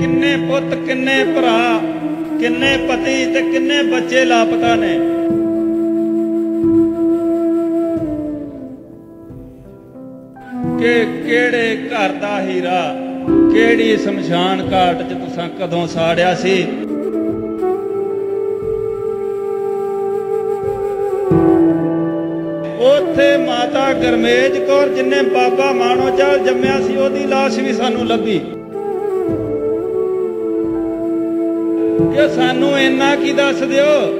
ਕਿੰਨੇ ਪੁੱਤ, ਕਿੰਨੇ ਭਰਾ, ਕਿੰਨੇ ਪਤੀ ਤੇ ਕਿੰਨੇ ਬੱਚੇ ਲਾਪਤਾ ਨੇ। ਕਿ ਕਿਹੜੇ ਘਰ ਦਾ ਹੀਰਾ, ਕਿਹੜੀ ਸ਼ਮਸ਼ਾਨ ਘਾਟ 'ਚ ਤੁਸੀਂ ਕਦੋਂ ਸਾੜਿਆ ਸੀ? ਉੱਥੇ ਮਾਤਾ ਗਰਮੇਜ ਕੌਰ ਜਿੰਨੇ ਬਾਬਾ ਮਾਨੋ ਚਾਲ ਜੰਮਿਆ ਸੀ, ਉਹਦੀ ਲਾਸ਼ ਵੀ ਸਾਨੂੰ ਲੱਭੀ। ਕਿ ਸਾਨੂੰ ਇੰਨਾ ਕੀ ਦੱਸ ਦਿਓ?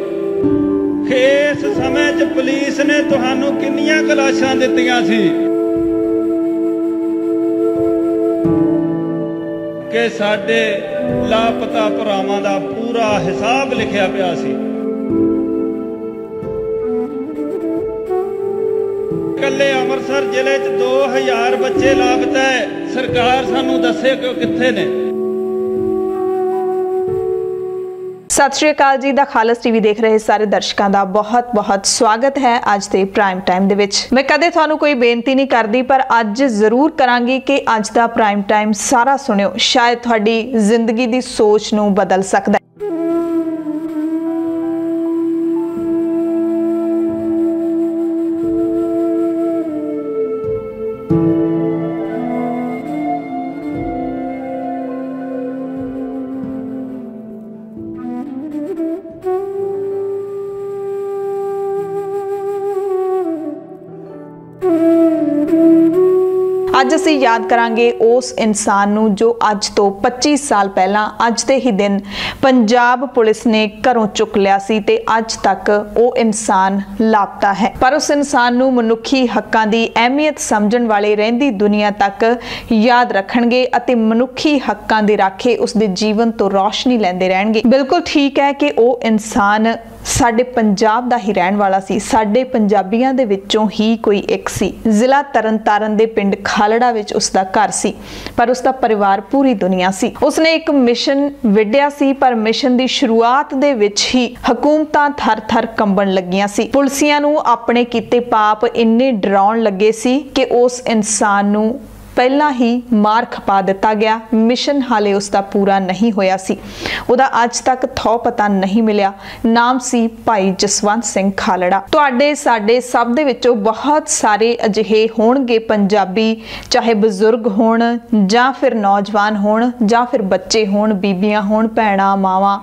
ਇਸ ਸਮੇਂ 'ਚ ਪੁਲਿਸ ਨੇ ਤੁਹਾਨੂੰ ਕਿੰਨੀਆਂ ਕਲਾਸ਼ਾਂ ਦਿੱਤੀਆਂ ਸੀ? ਕਿ ਸਾਡੇ ਲਾਪਤਾ ਭਰਾਵਾਂ ਦਾ ਪੂਰਾ ਹਿਸਾਬ ਲਿਖਿਆ ਪਿਆ ਸੀ। ਕੱਲੇ ਅੰਮ੍ਰਿਤਸਰ ਜ਼ਿਲ੍ਹੇ 'ਚ 2000 ਬੱਚੇ ਲਾਪਤਾ ਹੈ। ਸਰਕਾਰ ਸਾਨੂੰ ਦੱਸੇ ਕਿ ਕਿੱਥੇ ਨੇ? ਸਤਿ ਸ਼੍ਰੀ ਅਕਾਲ ਜੀ, ਦਾ ਖਾਲਸ ਟੀਵੀ ਦੇਖ ਰਹੇ ਸਾਰੇ ਦਰਸ਼ਕਾਂ ਦਾ ਬਹੁਤ-ਬਹੁਤ ਸਵਾਗਤ ਹੈ ਅੱਜ ਦੇ ਪ੍ਰਾਈਮ ਟਾਈਮ ਦੇ ਵਿੱਚ। ਮੈਂ ਕਦੇ ਤੁਹਾਨੂੰ ਕੋਈ ਬੇਨਤੀ ਨਹੀਂ ਕਰਦੀ, ਪਰ ਅੱਜ ਜ਼ਰੂਰ ਕਰਾਂਗੀ ਕਿ ਅੱਜ ਦਾ ਪ੍ਰਾਈਮ ਟਾਈਮ ਸਾਰਾ ਸੁਣਿਓ। ਸ਼ਾਇਦ ਤੁਹਾਡੀ ਜ਼ਿੰਦਗੀ ਦੀ ਸੋਚ ਨੂੰ ਬਦਲ ਸਕਦਾ ਹੈ। ਅਸੀਂ ਯਾਦ ਕਰਾਂਗੇ ਉਸ ਇਨਸਾਨ ਨੂੰ ਜੋ ਅੱਜ ਤੋਂ 25 ਸਾਲ ਪਹਿਲਾਂ ਅੱਜ ਦੇ ਹੀ ਦਿਨ ਪੰਜਾਬ ਪੁਲਿਸ ਨੇ ਘਰੋਂ ਚੁੱਕ ਲਿਆ ਸੀ ਤੇ ਅੱਜ ਤੱਕ ਉਹ ਇਨਸਾਨ ਲਾਪਤਾ ਹੈ। ਪਰ ਉਸ ਇਨਸਾਨ ਨੂੰ ਮਨੁੱਖੀ ਹੱਕਾਂ ਦੀ ਅਹਿਮੀਅਤ ਸਮਝਣ ਵਾਲੇ ਰਹਿੰਦੀ ਦੁਨੀਆ ਤੱਕ ਯਾਦ ਰੱਖਣਗੇ ਅਤੇ ਮਨੁੱਖੀ ਹੱਕਾਂ ਦੇ ਰਾਖੇ ਉਸ ਦੇ ਜੀਵਨ ਤੋਂ ਰੌਸ਼ਨੀ ਲੈਂਦੇ ਰਹਿਣਗੇ। ਬਿਲਕੁਲ ਠੀਕ ਹੈ ਕਿ ਉਹ ਇਨਸਾਨ ਸਾਡੇ ਪੰਜਾਬ ਦਾ ਹੀ ਰਹਿਣ ਵਾਲਾ ਸੀ, ਸਾਡੇ ਪੰਜਾਬੀਆਂ ਦੇ ਵਿੱਚੋਂ ਹੀ ਕੋਈ ਇੱਕ ਸੀ। ਜ਼ਿਲ੍ਹਾ ਤਰਨਤਾਰਨ ਦੇ ਪਿੰਡ ਖਾਲੜਾ ਵਿੱਚ ਉਸ ਦਾ ਘਰ ਸੀ, ਪਰ ਉਸ ਦਾ ਪਰਿਵਾਰ ਪੂਰੀ ਦੁਨੀਆ ਸੀ। ਉਸਨੇ ਇੱਕ ਮਿਸ਼ਨ ਵਿੱਢਿਆ ਸੀ, ਪਰ ਮਿਸ਼ਨ ਦੀ ਸ਼ੁਰੂਆਤ ਦੇ ਵਿੱਚ ਹੀ ਹਕੂਮਤਾਂ ਥਰ-ਥਰ ਕੰਬਣ ਲੱਗੀਆਂ ਸੀ। ਪੁਲਸੀਆਂ ਨੂੰ ਆਪਣੇ ਕੀਤੇ ਪਾਪ ਇੰਨੇ ਡਰਾਉਣ ਲੱਗੇ ਸੀ ਕਿ ਉਸ ਇਨਸਾਨ ਨੂੰ ਪਹਿਲਾਂ ਹੀ ਮਾਰ ਖਪਾ ਦਿੱਤਾ ਗਿਆ। ਮਿਸ਼ਨ ਹਾਲੇ ਉਸ ਦਾ ਪੂਰਾ ਨਹੀਂ ਹੋਇਆ ਸੀ। ਉਹਦਾ ਅੱਜ ਤੱਕ ਥੋ ਪਤਾ ਨਹੀਂ ਮਿਲਿਆ। ਨਾਮ ਸੀ ਭਾਈ ਜਸਵੰਤ ਸਿੰਘ ਖਾਲੜਾ। ਤੁਹਾਡੇ, ਸਾਡੇ ਸਭ ਦੇ ਵਿੱਚੋਂ ਬਹੁਤ ਸਾਰੇ ਅਜਿਹੇ ਹੋਣਗੇ ਪੰਜਾਬੀ, ਚਾਹੇ ਬਜ਼ੁਰਗ ਹੋਣ, ਜਾਂ ਫਿਰ ਨੌਜਵਾਨ ਹੋਣ, ਜਾਂ ਫਿਰ ਬੱਚੇ ਹੋਣ, ਬੀਬੀਆਂ ਹੋਣ, ਭੈਣਾਂ, ਮਾਵਾਂ।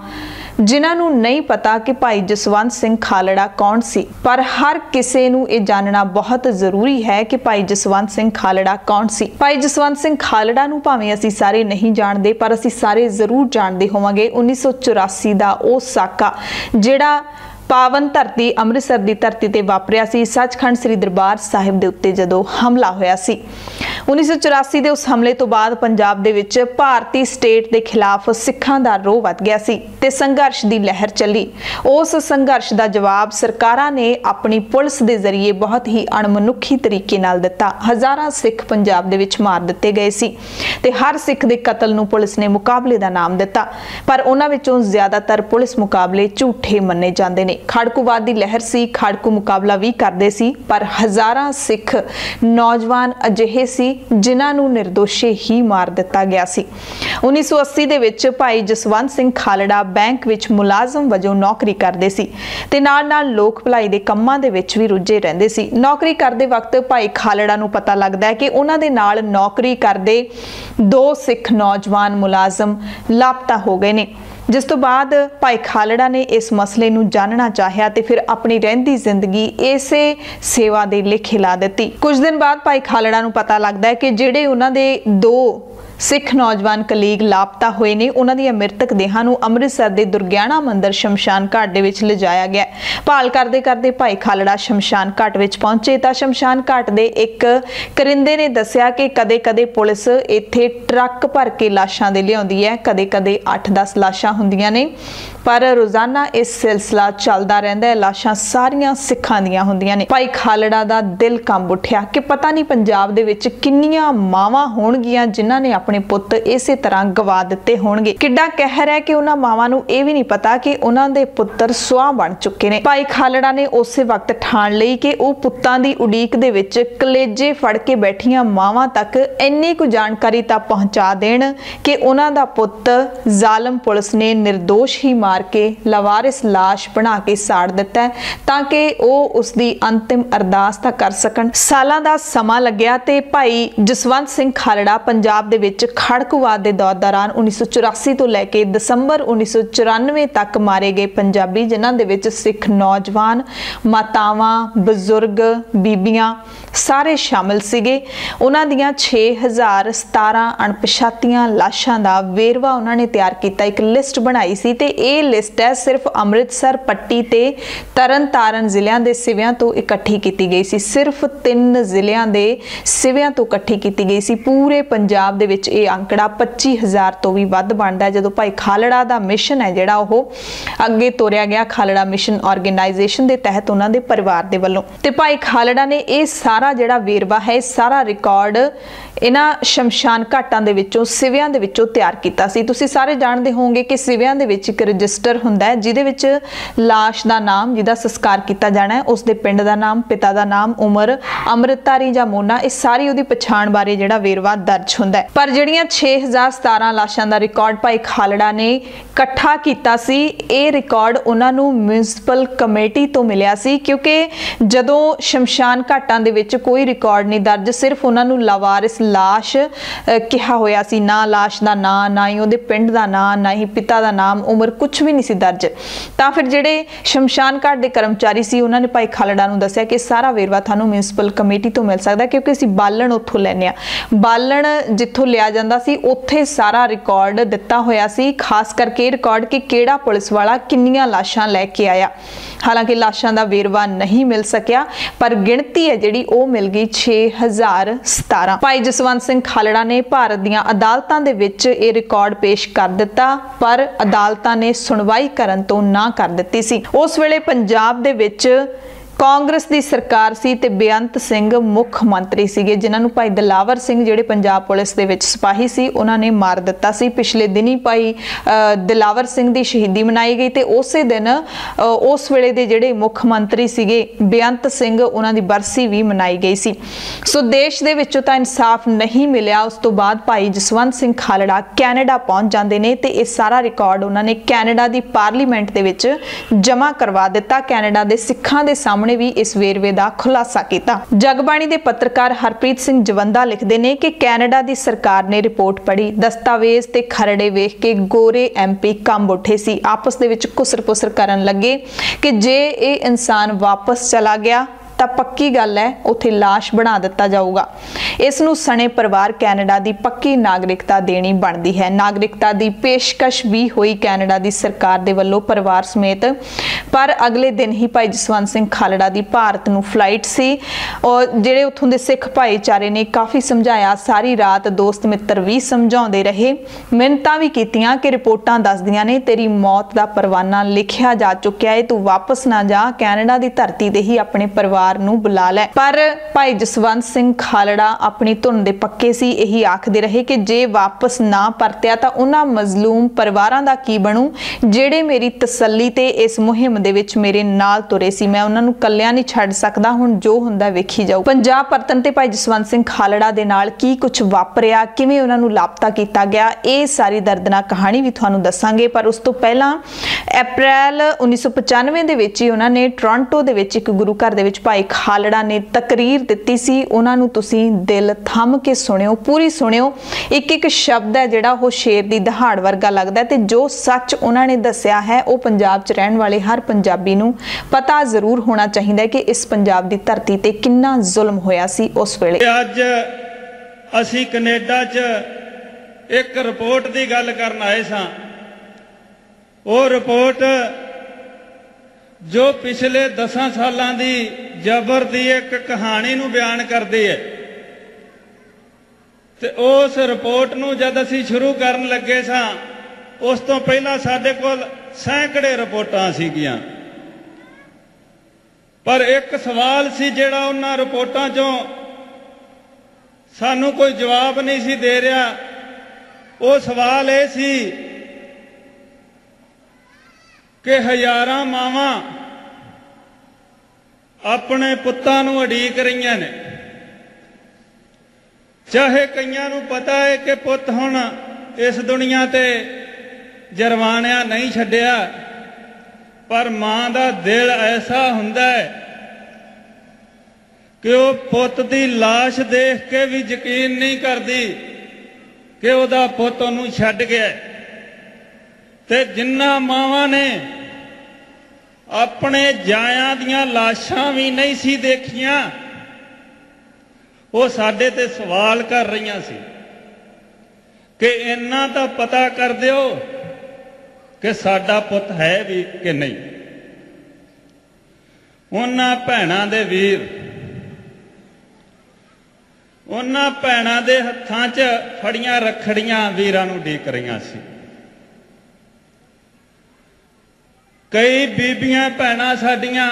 ਜਿਨ੍ਹਾਂ ਨੂੰ ਨਹੀਂ ਪਤਾ ਕਿ ਭਾਈ ਜਸਵੰਤ ਸਿੰਘ ਖਾਲੜਾ ਕੌਣ ਸੀ। ਪਰ ਹਰ ਕਿਸੇ ਨੂੰ ਇਹ ਜਾਣਨਾ ਬਹੁਤ ਜ਼ਰੂਰੀ ਹੈ ਕਿ ਭਾਈ ਜਸਵੰਤ ਸਿੰਘ ਖਾਲੜਾ ਕੌਣ ਸੀ। ਭਾਈ ਜਸਵੰਤ ਸਿੰਘ ਖਾਲੜਾ ਨੂੰ ਭਾਵੇਂ ਅਸੀਂ ਸਾਰੇ ਨਹੀਂ ਜਾਣਦੇ, ਪਰ ਅਸੀਂ ਸਾਰੇ ਜ਼ਰੂਰ ਜਾਣਦੇ ਹੋਵਾਂਗੇ। 1984 ਦਾ ਉਹ ਸਾਕਾ ਜਿਹੜਾ ਪਾਵਨ ਧਰਤੀ ਅੰਮ੍ਰਿਤਸਰ ਦੀ ਧਰਤੀ ਤੇ ਵਾਪਰਿਆ ਸੀ। ਸੱਚਖੰਡ ਸ੍ਰੀ ਦਰਬਾਰ ਸਾਹਿਬ ਦੇ ਉੱਤੇ ਜਦੋਂ ਹਮਲਾ ਹੋਇਆ ਸੀ। 1984 ਦੇ ਉਸ ਹਮਲੇ ਤੋਂ ਬਾਅਦ ਪੰਜਾਬ ਦੇ ਵਿੱਚ ਭਾਰਤੀ ਸਟੇਟ ਦੇ ਖਿਲਾਫ ਸਿੱਖਾਂ ਦਾ ਰੋਹ ਵੱਧ ਗਿਆ ਸੀ ਤੇ ਸੰਘਰਸ਼ ਦੀ ਲਹਿਰ ਚੱਲੀ। ਉਸ ਸੰਘਰਸ਼ ਦਾ ਜਵਾਬ ਸਰਕਾਰਾਂ ਨੇ ਆਪਣੀ ਪੁਲਿਸ ਦੇ ਜ਼ਰੀਏ ਬਹੁਤ ਹੀ ਅਣਮਨੁੱਖੀ ਤਰੀਕੇ ਨਾਲ ਦਿੱਤਾ। ਹਜ਼ਾਰਾਂ ਸਿੱਖ ਪੰਜਾਬ ਦੇ ਵਿੱਚ ਮਾਰ ਦਿੱਤੇ ਗਏ ਸੀ ਤੇ ਹਰ ਸਿੱਖ ਦੇ ਕਤਲ ਨੂੰ ਪੁਲਿਸ ਨੇ ਮੁਕਾਬਲੇ ਦਾ ਨਾਮ ਦਿੱਤਾ। ਪਰ ਉਹਨਾਂ ਵਿੱਚੋਂ ਜ਼ਿਆਦਾਤਰ ਪੁਲਿਸ ਮੁਕਾਬਲੇ ਝੂਠੇ ਮੰਨੇ ਜਾਂਦੇ ਨੇ। ਖਾੜਕੂਵਾਦ ਦੀ ਲਹਿਰ ਸੀ, ਖਾੜਕੂ ਮੁਕਾਬਲਾ ਵੀ ਕਰਦੇ ਸੀ, ਪਰ ਹਜ਼ਾਰਾਂ ਸਿੱਖ ਨੌਜਵਾਨ ਅਜਿਹੇ ਸੀ ਜਿਨ੍ਹਾਂ ਨੂੰ નિર્ਦੋਸ਼ੇ ਹੀ ਮਾਰ ਦਿੱਤਾ ਗਿਆ ਸੀ। 1980 ਦੇ ਵਿੱਚ ਭਾਈ ਜਸਵੰਤ ਸਿੰਘ ਖਾਲੜਾ ਬੈਂਕ ਵਿੱਚ ਮੁਲਾਜ਼ਮ ਵਜੋਂ ਨੌਕਰੀ ਕਰਦੇ ਸੀ ਤੇ ਨਾਲ-ਨਾਲ ਲੋਕ ਭਲਾਈ ਦੇ ਕੰਮਾਂ ਦੇ ਵਿੱਚ ਵੀ ਰੁੱਝੇ ਰਹਿੰਦੇ ਸੀ। ਨੌਕਰੀ ਕਰਦੇ ਵਕਤ ਭਾਈ ਖਾਲੜਾ ਨੂੰ ਪਤਾ ਲੱਗਦਾ ਹੈ ਕਿ ਉਹਨਾਂ ਦੇ ਨਾਲ ਨੌਕਰੀ ਕਰਦੇ ਦੋ ਸਿੱਖ ਨੌਜਵਾਨ ਮੁਲਾਜ਼ਮ ਲਾਪਤਾ ਹੋ ਗਏ ਨੇ। ਜਿਸ ਤੋਂ ਬਾਅਦ ਭਾਈ ਖਾਲੜਾ ਨੇ ਇਸ ਮਸਲੇ ਨੂੰ ਜਾਣਨਾ ਚਾਹਿਆ ਤੇ ਫਿਰ ਆਪਣੀ ਰਹਿੰਦੀ ਜ਼ਿੰਦਗੀ ਇਸੇ ਸੇਵਾ ਦੇ ਲਿਖੇ ਲਾ ਦਿੱਤੀ। ਕੁਝ ਦਿਨ ਬਾਅਦ ਭਾਈ ਖਾਲੜਾ ਨੂੰ ਪਤਾ ਲੱਗਦਾ ਹੈ ਕਿ ਜਿਹੜੇ ਉਹਨਾਂ ਦੇ ਦੋ ਸਿੱਖ ਨੌਜਵਾਨ ਕਲੀਗ ਲਾਪਤਾ ਹੋਏ ਨੇ। ਉਹਨਾਂ ਦੀਆਂ ਮ੍ਰਿਤਕ ਦੇਹਾਂ ਨੂੰ ਅੰਮ੍ਰਿਤਸਰ ਦੇ ਦੁਰਗਿਆਣਾ ਮੰਦਰ ਸ਼ਮਸ਼ਾਨ ਘਾਟ ਦੇ ਵਿੱਚ ਲਿਜਾਇਆ ਗਿਆ। ਭਾਲ ਕਰਦੇ ਕਰਦੇ ਭਾਈ ਖਾਲੜਾ ਸ਼ਮਸ਼ਾਨ ਘਾਟ ਵਿੱਚ ਪਹੁੰਚੇ ਤਾਂ ਸ਼ਮਸ਼ਾਨ ਘਾਟ ਦੇ ਇੱਕ ਕਰਿੰਦੇ ਨੇ ਦੱਸਿਆ ਕਿ ਕਦੇ-ਕਦੇ ਪੁਲਿਸ ਇੱਥੇ ਟਰੱਕ ਭਰ ਕੇ ਲਾਸ਼ਾਂ ਦੇ ਲਿਆਉਂਦੀ ਹੈ। ਕਦੇ-ਕਦੇ 8-10 ਲਾਸ਼ਾਂ ਹੁੰਦੀਆਂ ਨੇ। ਪਰ ਰੋਜ਼ਾਨਾ ਇਸ ਸਿਲਸਿਲਾ ਚੱਲਦਾ ਰਹਿੰਦਾ ਹੈ। ਲਾਸ਼ਾਂ ਸਾਰੀਆਂ ਸਿੱਖਾਂ ਦੀਆਂ ਹੁੰਦੀਆਂ ਨੇ। ਭਾਈ ਖਾਲੜਾ ਦਾ ਦਿਲ ਕੰਬ ਉੱਠਿਆ ਕਿ ਪਤਾ ਨਹੀਂ ਪੰਜਾਬ ਦੇ ਵਿੱਚ ਕਿੰਨੀਆਂ ਮਾਵਾਂ ਹੋਣਗੀਆਂ ਜਿਨ੍ਹਾਂ ਨੇ ਆਪਣੇ ਪੁੱਤ ਇਸੇ ਤਰ੍ਹਾਂ ਗਵਾ ਦਿੱਤੇ ਹੋਣਗੇ। ਕਿੱਡਾ ਕਹਿਰ ਹੈ ਕਿ ਉਹਨਾਂ ਮਾਵਾਂ ਨੂੰ ਇਹ ਵੀ ਨਹੀਂ ਪਤਾ ਕਿ ਉਹਨਾਂ ਦੇ ਪੁੱਤਰ ਸੁਆਹ ਬਣ ਚੁੱਕੇ ਨੇ। ਭਾਈ ਖਾਲੜਾ ਨੇ ਉਸੇ ਵਕਤ ਠਾਣ ਲਈ ਕਿ ਉਹ ਪੁੱਤਾਂ ਦੀ ਉਡੀਕ ਦੇ ਵਿੱਚ ਕਲੇਜੇ ਫੜ ਕੇ ਬੈਠੀਆਂ ਮਾਵਾਂ ਤੱਕ ਇੰਨੀ ਕੁ ਜਾਣਕਾਰੀ ਤਾਂ ਪਹੁੰਚਾ ਦੇਣ ਕਿ ਉਹਨਾਂ ਦਾ ਪੁੱਤ ਜ਼ਾਲਮ ਪੁਲਿਸ ਨੇ નિર્ਦੋਸ਼ ਹੀ ਮਾਰ ਕੇ ਲਵਾਰਿਸ ਲਾਸ਼ ਬਣਾ ਕੇ ਸਾੜ ਦਿੱਤਾ ਤਾਂ ਕਿ ਉਹ ਉਸ ਦੀ ਅੰਤਿਮ ਅਰਦਾਸ ਤਾਂ ਕਰ ਸਕਣ। ਸਾਲਾਂ ਦਾ ਸਮਾਂ ਲੱਗਿਆ ਤੇ ਭਾਈ ਜਸਵੰਤ ਸਿੰਘ ਖਾਲੜਾ ਪੰਜਾਬ ਦੇ ਵਿੱਚ ਵਿੱਚ ਖੜਕਵਾਦ ਦੇ ਦੌਰ ਦੌਰਾਨ 1984 ਤੋਂ ਲੈ ਕੇ ਦਸੰਬਰ 1994 ਤੱਕ ਮਾਰੇ ਗਏ ਪੰਜਾਬੀ, ਜਿਨ੍ਹਾਂ ਦੇ ਵਿੱਚ ਸਿੱਖ ਨੌਜਵਾਨ, ਮਾਤਾਵਾਂ, ਬਜ਼ੁਰਗ, ਬੀਬੀਆਂ ਸਾਰੇ ਸ਼ਾਮਲ ਸੀਗੇ। ਉਹਨਾਂ ਦੀਆਂ 6017 ਅਣਪਛਾਤੀਆਂ ਲਾਸ਼ਾਂ ਦਾ ਵੇਰਵਾ ਉਹਨਾਂ ਨੇ ਤਿਆਰ ਕੀਤਾ। ਇੱਕ ਲਿਸਟ ਬਣਾਈ ਸੀ ਤੇ ਇਹ ਲਿਸਟ ਹੈ ਸਿਰਫ ਅੰਮ੍ਰਿਤਸਰ, ਪੱਟੀ ਤੇ ਤਰਨਤਾਰਨ ਜ਼ਿਲ੍ਹਿਆਂ ਦੇ ਸਿਵਿਆਂ ਤੋਂ ਇਕੱਠੀ ਕੀਤੀ ਗਈ ਸੀ। ਸਿਰਫ ਤਿੰਨ ਜ਼ਿਲ੍ਹਿਆਂ ਦੇ ਸਿਵਿਆਂ ਤੋਂ ਇਕੱਠੀ ਕੀਤੀ ਗਈ ਸੀ। ਪੂਰੇ ਪੰਜਾਬ ਦੇ ਵਿੱਚ ਇਹ ਅੰਕੜਾ 25000 ਤੋਂ ਵੀ ਵੱਧ ਬਣਦਾ ਜਦੋਂ ਭਾਈ ਖਾਲੜਾ ਦਾ ਮਿਸ਼ਨ ਹੈ ਜਿਹੜਾ ਉਹ ਅੱਗੇ ਤੋਰਿਆ ਗਿਆ, ਖਾਲੜਾ ਮਿਸ਼ਨ ਆਰਗੇਨਾਈਜੇਸ਼ਨ ਦੇ ਤਹਿਤ ਉਹਨਾਂ ਦੇ ਪਰਿਵਾਰ ਦੇ ਵੱਲੋਂ। ਤੇ ਭਾਈ ਖਾਲੜਾ ਨੇ ਇਹ ਸਾਰਾ ਜਿਹੜਾ ਵੇਰਵਾ ਹੈ ਸਾਰਾ ਰਿਕਾਰਡ ਇਹਨਾਂ ਸ਼ਮਸ਼ਾਨ ਘਾਟਾਂ ਦੇ ਵਿੱਚੋਂ, ਸਿਵਿਆਂ ਦੇ ਵਿੱਚੋਂ ਤਿਆਰ ਕੀਤਾ ਸੀ। ਤੁਸੀਂ ਸਾਰੇ ਜਾਣਦੇ ਹੋਵੋਗੇ ਕਿ ਸਿਵਿਆਂ ਦੇ ਵਿੱਚ ਇੱਕ ਰਜਿਸਟਰ ਹੁੰਦਾ ਹੈ, ਜਿਹਦੇ ਵਿੱਚ ਲਾਸ਼ ਦਾ ਨਾਮ, ਜਿਹਦਾ ਸੰਸਕਾਰ ਕੀਤਾ ਜਾਣਾ ਹੈ, ਉਸ ਦੇ ਪਿੰਡ ਦਾ ਨਾਮ, ਪਿਤਾ ਦਾ ਨਾਮ, ਉਮਰ, ਅੰਮ੍ਰਿਤਧਾਰੀ ਜਾਂ ਮੋਨਾ, ਇਹ ਸਾਰੀ ਉਹਦੀ ਪਛਾਣ ਬਾਰੇ ਜਿਹੜਾ ਵੇਰਵਾ ਦਰਜ ਹੁੰਦਾ ਹੈ। ਪਰ ਜਿਹੜੀਆਂ 6017 ਲਾਸ਼ਾਂ ਦਾ ਰਿਕਾਰਡ ਭਾਈ ਖਾਲੜਾ ਨੇ ਇਕੱਠਾ ਕੀਤਾ ਸੀ, ਇਹ ਰਿਕਾਰਡ ਉਹਨਾਂ ਨੂੰ ਮਿਊਨਿਸਪਲ ਕਮੇਟੀ ਤੋਂ ਮਿਲਿਆ ਸੀ, ਕਿਉਂਕਿ ਜਦੋਂ ਸ਼ਮਸ਼ਾਨ ਘਾਟਾਂ ਦੇ ਵਿੱਚ ਕੋਈ ਰਿਕਾਰਡ ਨਹੀਂ ਦਰਜ, ਸਿਰਫ ਉਹਨਾਂ ਨੂੰ ਲਾਵਾਰਿਸ ਲਾਸ਼ ਕਿਹਾ ਹੋਇਆ ਸੀ, ਨਾ ਲਾਸ਼ ਦਾ ਨਾਂ, ਨਾ ਹੀ ਉਹਦੇ ਪਿੰਡ ਦਾ ਨਾਂ, ਨਾ ਹੀ ਪਿਤਾ ਦਾ ਨਾਮ, ਉਮਰ ਕੁਝ ਵੀ ਨਹੀਂ ਸੀ ਦਰਜ। ਤਾਂ ਫਿਰ ਜਿਹੜੇ ਸ਼ਮਸ਼ਾਨ ਘਾਟ ਦੇ ਕਰਮਚਾਰੀ ਸੀ, ਉਹਨਾਂ ਨੇ ਭਾਈ ਖਾਲੜਾ ਨੂੰ ਦੱਸਿਆ ਕਿ ਸਾਰਾ ਵੇਰਵਾ ਤੁਹਾਨੂੰ ਮਿਊਨਿਸਪਲ ਕਮੇਟੀ ਤੋਂ ਮਿਲ ਸਕਦਾ, ਕਿਉਂਕਿ ਅਸੀਂ ਬਾਲਣ ਉੱਥੋਂ ਲੈਨੇ ਆ ਬਾਲਣ ਜਿੱਥੋਂ ਲਿਆ ਜਾਂਦਾ ਸੀ, ਉੱਥੇ ਸਾਰਾ ਰਿਕਾਰਡ ਦਿੱਤਾ ਹੋਇਆ ਸੀ, ਖਾਸ ਕਰਕੇ ਰਿਕਾਰਡ ਕਿ ਕਿਹੜਾ ਪੁਲਿਸ ਵਾਲਾ ਕਿੰਨੀਆਂ ਲਾਸ਼ਾਂ ਲੈ ਕੇ ਆਇਆ। ਹਾਲਾਂਕਿ ਲਾਸ਼ਾਂ ਦਾ ਵੇਰਵਾ ਨਹੀਂ ਮਿਲ ਸਕਿਆ, ਪਰ ਗਿਣਤੀ ਹੈ ਜਿਹੜੀ ਉਹ ਮਿਲ ਗਈ 6017 ਭਾਈ ਜਸਵੰਤ ਸਿੰਘ ਖਾਲੜਾ ਨੇ ਭਾਰਤ ਦੀਆਂ ਅਦਾਲਤਾਂ ਦੇ ਵਿੱਚ ਇਹ ਰਿਕਾਰਡ ਪੇਸ਼ ਕਰ ਦਿੱਤਾ, ਪਰ ਅਦਾਲਤਾਂ ਨੇ ਸੁਣਵਾਈ ਕਰਨ ਤੋਂ ਨਾ ਕਰ ਦਿੱਤੀ ਸੀ। ਉਸ ਵੇਲੇ ਪੰਜਾਬ ਦੇ ਵਿੱਚ ਕਾਂਗਰਸ ਦੀ ਸਰਕਾਰ ਸੀ ਤੇ ਬੇਅੰਤ ਸਿੰਘ ਮੁੱਖ ਮੰਤਰੀ ਸੀਗੇ, ਜਿਨ੍ਹਾਂ ਨੂੰ ਭਾਈ ਦਲਾਵਰ ਸਿੰਘ ਜਿਹੜੇ ਪੰਜਾਬ ਪੁਲਿਸ ਦੇ ਵਿੱਚ ਸਿਪਾਹੀ ਸੀ, ਉਹਨਾਂ ਨੇ ਮਾਰ ਦਿੱਤਾ ਸੀ। ਪਿਛਲੇ ਦਿਨੀ ਭਾਈ ਦਲਾਵਰ ਸਿੰਘ ਦੀ ਸ਼ਹੀਦੀ ਮਨਾਈ ਗਈ ਤੇ ਉਸੇ ਦਿਨ ਉਸ ਵੇਲੇ ਦੇ ਜਿਹੜੇ ਮੁੱਖ ਮੰਤਰੀ ਸੀਗੇ, ਬੇਅੰਤ ਸਿੰਘ, ਉਹਨਾਂ ਦੀ ਬਰਸੀ ਵੀ ਮਨਾਈ ਗਈ ਸੀ। ਸੋ ਦੇਸ਼ ਦੇ ਵਿੱਚੋਂ ਤਾਂ ਇਨਸਾਫ ਨਹੀਂ ਮਿਲਿਆ। ਉਸ ਤੋਂ ਬਾਅਦ ਭਾਈ ਜਸਵੰਤ ਸਿੰਘ ਖਾਲੜਾ ਕੈਨੇਡਾ ਪਹੁੰਚ ਜਾਂਦੇ ਨੇ ਤੇ ਇਹ ਸਾਰਾ ਰਿਕਾਰਡ ਉਹਨਾਂ ਨੇ ਕੈਨੇਡਾ ਦੀ ਪਾਰਲੀਮੈਂਟ ਦੇ ਵਿੱਚ ਜਮ੍ਹਾਂ ਕਰਵਾ ਦਿੱਤਾ। ਕੈਨੇਡਾ ਦੇ ਸਿੱਖਾਂ ਦੇ ਸਾਹਮਣੇ ਵੀ ਇਸ ਵੇਰਵੇ ਦਾ ਖੁਲਾਸਾ ਕੀਤਾ। ਜਗਬਾਣੀ ਦੇ ਪੱਤਰਕਾਰ ਹਰਪ੍ਰੀਤ ਸਿੰਘ ਜਵੰਦਾ ਲਿਖਦੇ ਨੇ ਕਿ ਕੈਨੇਡਾ ਦੀ ਸਰਕਾਰ ਨੇ ਰਿਪੋਰਟ ਪੜ੍ਹੀ। ਦਸਤਾਵੇਜ਼ ਤੇ ਖਰੜੇ ਵੇਖ ਕੇ ਗੋਰੇ ਐਮਪੀ ਕੰਬ ਉੱਠੇ ਸੀ। ਆਪਸ ਦੇ ਵਿੱਚ ਕੁਸਰ-ਪੁਸਰ ਕਰਨ ਲੱਗੇ ਕਿ ਜੇ ਇਹ ਇਨਸਾਨ ਵਾਪਸ ਚਲਾ ਗਿਆ ਤਾਂ ਪੱਕੀ ਗੱਲ ਹੈ, ਉੱਥੇ লাশ ਬਣਾ ਦਿੱਤਾ ਜਾਊਗਾ। ਇਸ ਨੂੰ ਸਣੇ ਪਰਿਵਾਰ ਕੈਨੇਡਾ ਦੀ ਪੱਕੀ ਨਾਗਰਿਕਤਾ ਦੇਣੀ ਬਣਦੀ ਹੈ। ਨਾਗਰਿਕਤਾ ਦੀ ਪੇਸ਼ਕਸ਼ ਵੀ ਹੋਈ ਕੈਨੇਡਾ ਦੀ ਸਰਕਾਰ ਦੇ ਵੱਲੋਂ ਪਰਿਵਾਰ ਸਮੇਤ। ਪਰ ਅਗਲੇ ਦਿਨ ਹੀ ਭਾਈ ਜਸਵੰਤ ਸਿੰਘ ਖਾਲੜਾ ਦੀ ਭਾਰਤ ਨੂੰ ਫਲਾਈਟ ਸੀ। ਔਰ ਜਿਹੜੇ ਉੱਥੋਂ ਦੇ ਸਿੱਖ ਭਾਈਚਾਰੇ ਨੇ ਕਾਫੀ ਸਮਝਾਇਆ, ਸਾਰੀ ਰਾਤ ਦੋਸਤ ਮਿੱਤਰ ਵੀ ਸਮਝਾਉਂਦੇ ਰਹੇ। ਮਿੰਤਾਂ ਵੀ ਕੀਤੀਆਂ ਕਿ ਰਿਪੋਰਟਾਂ ਦੱਸਦੀਆਂ ਨੇ, ਤੇਰੀ ਮੌਤ ਦਾ ਪਰਵਾਨਾ ਲਿਖਿਆ ਜਾ ਚੁੱਕਿਆ ਏ, ਤੂੰ ਵਾਪਸ ਨਾ ਜਾ। ਕੈਨੇਡਾ ਦੀ ਧਰਤੀ ਤੇ ਹੀ ਆਪਣੇ ਪਰਿਵਾਰ ਨੂੰ ਬੁਲਾ ਲੈ। ਪਰ ਭਾਈ ਜਸਵੰਤ ਸਿੰਘ ਖਾਲੜਾ ਆਪਣੀ ਧੁਨ ਦੇ ਪੱਕੇ ਸੀ, ਇਹੀ ਆਖਦੇ ਰਹੇ ਕਿ ਜੇ ਵਾਪਸ ਨਾ ਪਰਤਿਆ ਤਾਂ ਉਹਨਾਂ ਮਜ਼ਲੂਮ ਪਰਿਵਾਰਾਂ ਦਾ ਕੀ ਬਣੂ? ਜਿਹੜੇ ਮੇਰੀ ਤਸੱਲੀ ਤੇ ਇਸ ਮੁਹਿੰਮ ਦੇ ਵਿੱਚ ਮੇਰੇ ਨਾਲ ਤੁਰੇ ਸੀ, ਮੈਂ ਉਹਨਾਂ ਨੂੰ ਕੱਲਿਆਂ ਨਹੀਂ ਛੱਡ ਸਕਦਾ, ਹੁਣ ਜੋ ਹੁੰਦਾ ਵੇਖੀ ਜਾਊ। ਪੰਜਾਬ ਪਰਤਨ ਤੇ ਭਾਈ ਜਸਵੰਤ ਸਿੰਘ ਖਾਲੜਾ ਦੇ ਨਾਲ ਕੀ ਕੁਝ ਵਾਪਰਿਆ, ਕਿਵੇਂ ਉਹਨਾਂ ਨੂੰ ਲਾਪਤਾ ਕੀਤਾ ਗਿਆ, ਇਹ ਸਾਰੀ ਦਰਦਨਾਕ ਕਹਾਣੀ ਵੀ ਤੁਹਾਨੂੰ ਦੱਸਾਂਗੇ। ਪਰ ਉਸ ਤੋਂ ਪਹਿਲਾਂ ਅਪ੍ਰੈਲ 1995 ਦੇ ਵਿੱਚ ਹੀ ਉਹਨਾਂ ਨੇ ਟੋਰਾਂਟੋ ਦੇ ਵਿੱਚ ਇੱਕ ਗੁਰੂ ਘਰ ਦੇ ਵਿੱਚ ਭਾਈ ਖਾਲੜਾ ਨੇ ਤਕਰੀਰ ਦਿੱਤੀ ਸੀ। ਉਹਨਾਂ ਨੂੰ ਤੁਸੀਂ ਦਿਲ ਥੰਮ ਕੇ ਸੁਣਿਓ, ਪੂਰੀ ਸੁਣਿਓ। ਇੱਕ ਇੱਕ ਸ਼ਬਦ ਹੈ ਜਿਹੜਾ ਉਹ ਸ਼ੇਰ ਦੀ ਦਹਾੜ ਵਰਗਾ ਲੱਗਦਾ ਤੇ ਜੋ ਸੱਚ ਉਹਨਾਂ ਨੇ ਦੱਸਿਆ ਹੈ, ਉਹ ਪੰਜਾਬ 'ਚ ਰਹਿਣ ਵਾਲੇ ਹਰ ਪੰਜਾਬੀ ਨੂੰ ਪਤਾ ਜ਼ਰੂਰ ਹੋਣਾ ਚਾਹੀਦਾ ਹੈ ਕਿ ਇਸ ਪੰਜਾਬ ਦੀ ਧਰਤੀ ਤੇ ਕਿੰਨਾ ਜ਼ੁਲਮ ਹੋਇਆ ਸੀ ਉਸ ਵੇਲੇ। ਅੱਜ ਅਸੀਂ ਕੈਨੇਡਾ 'ਚ ਇੱਕ ਰਿਪੋਰਟ ਦੀ ਗੱਲ ਕਰਨ ਆਏ ਸਾਂ। ਉਹ ਰਿਪੋਰਟ ਜੋ ਪਿਛਲੇ 10 ਸਾਲਾਂ ਦੀ ਜ਼ਬਰ ਦੀ ਇੱਕ ਕਹਾਣੀ ਨੂੰ ਬਿਆਨ ਕਰਦੀ ਹੈ ਤੇ ਉਸ ਰਿਪੋਰਟ ਨੂੰ ਜਦ ਅਸੀਂ ਸ਼ੁਰੂ ਕਰਨ ਲੱਗੇ ਸਾਂ, ਉਸ ਤੋਂ ਪਹਿਲਾਂ ਸਾਡੇ ਕੋਲ ਸੈਂਕੜੇ ਰਿਪੋਰਟਾਂ ਸੀਗੀਆਂ। ਪਰ ਇੱਕ ਸਵਾਲ ਸੀ ਜਿਹੜਾ ਉਹਨਾਂ ਰਿਪੋਰਟਾਂ 'ਚੋਂ ਸਾਨੂੰ ਕੋਈ ਜਵਾਬ ਨਹੀਂ ਸੀ ਦੇ ਰਿਹਾ। ਉਹ ਸਵਾਲ ਇਹ ਸੀ ਕਿ ਹਜ਼ਾਰਾਂ ਮਾਵਾਂ ਆਪਣੇ ਪੁੱਤਾਂ ਨੂੰ ਅਡੀਕ ਰਹੀਆਂ ਨੇ। ਚਾਹੇ ਕਈਆਂ ਨੂੰ ਪਤਾ ਹੈ ਕਿ ਪੁੱਤ ਹੁਣ ਇਸ ਦੁਨੀਆ ਤੇ ਜਰਵਾਣਿਆ ਨਹੀਂ ਛੱਡਿਆ, ਪਰ ਮਾਂ ਦਾ ਦਿਲ ਐਸਾ ਹੁੰਦਾ ਹੈ ਕਿ ਉਹ ਪੁੱਤ ਦੀ লাশ ਦੇਖ ਕੇ ਵੀ ਯਕੀਨ ਨਹੀਂ ਕਰਦੀ ਕਿ ਉਹਦਾ ਪੁੱਤ ਉਹਨੂੰ ਛੱਡ ਗਿਆ ਤੇ ਜਿੰਨਾ ਮਾਵਾਂ ਨੇ ਆਪਣੇ ਜਾਇਆਂ ਦੀਆਂ ਲਾਸ਼ਾਂ ਵੀ ਨਹੀਂ ਸੀ ਦੇਖੀਆਂ। ਉਹ ਸਾਡੇ ਤੇ ਸਵਾਲ ਕਰ ਰਹੀਆਂ ਸੀ ਕਿ ਇੰਨਾ ਤਾਂ ਪਤਾ ਕਰ ਦਿਓ ਕਿ ਸਾਡਾ ਪੁੱਤ ਹੈ ਵੀ ਕਿ ਨਹੀਂ। ਉਹਨਾਂ ਭੈਣਾਂ ਦੇ ਵੀਰ, ਉਹਨਾਂ ਭੈਣਾਂ ਦੇ ਹੱਥਾਂ 'ਚ ਫੜੀਆਂ ਰਖੜੀਆਂ ਵੀਰਾਂ ਨੂੰ ਢੀਕ ਰਹੀਆਂ ਸੀ। ਕਈ ਬੀਬੀਆਂ ਭੈਣਾਂ ਸਾਡੀਆਂ,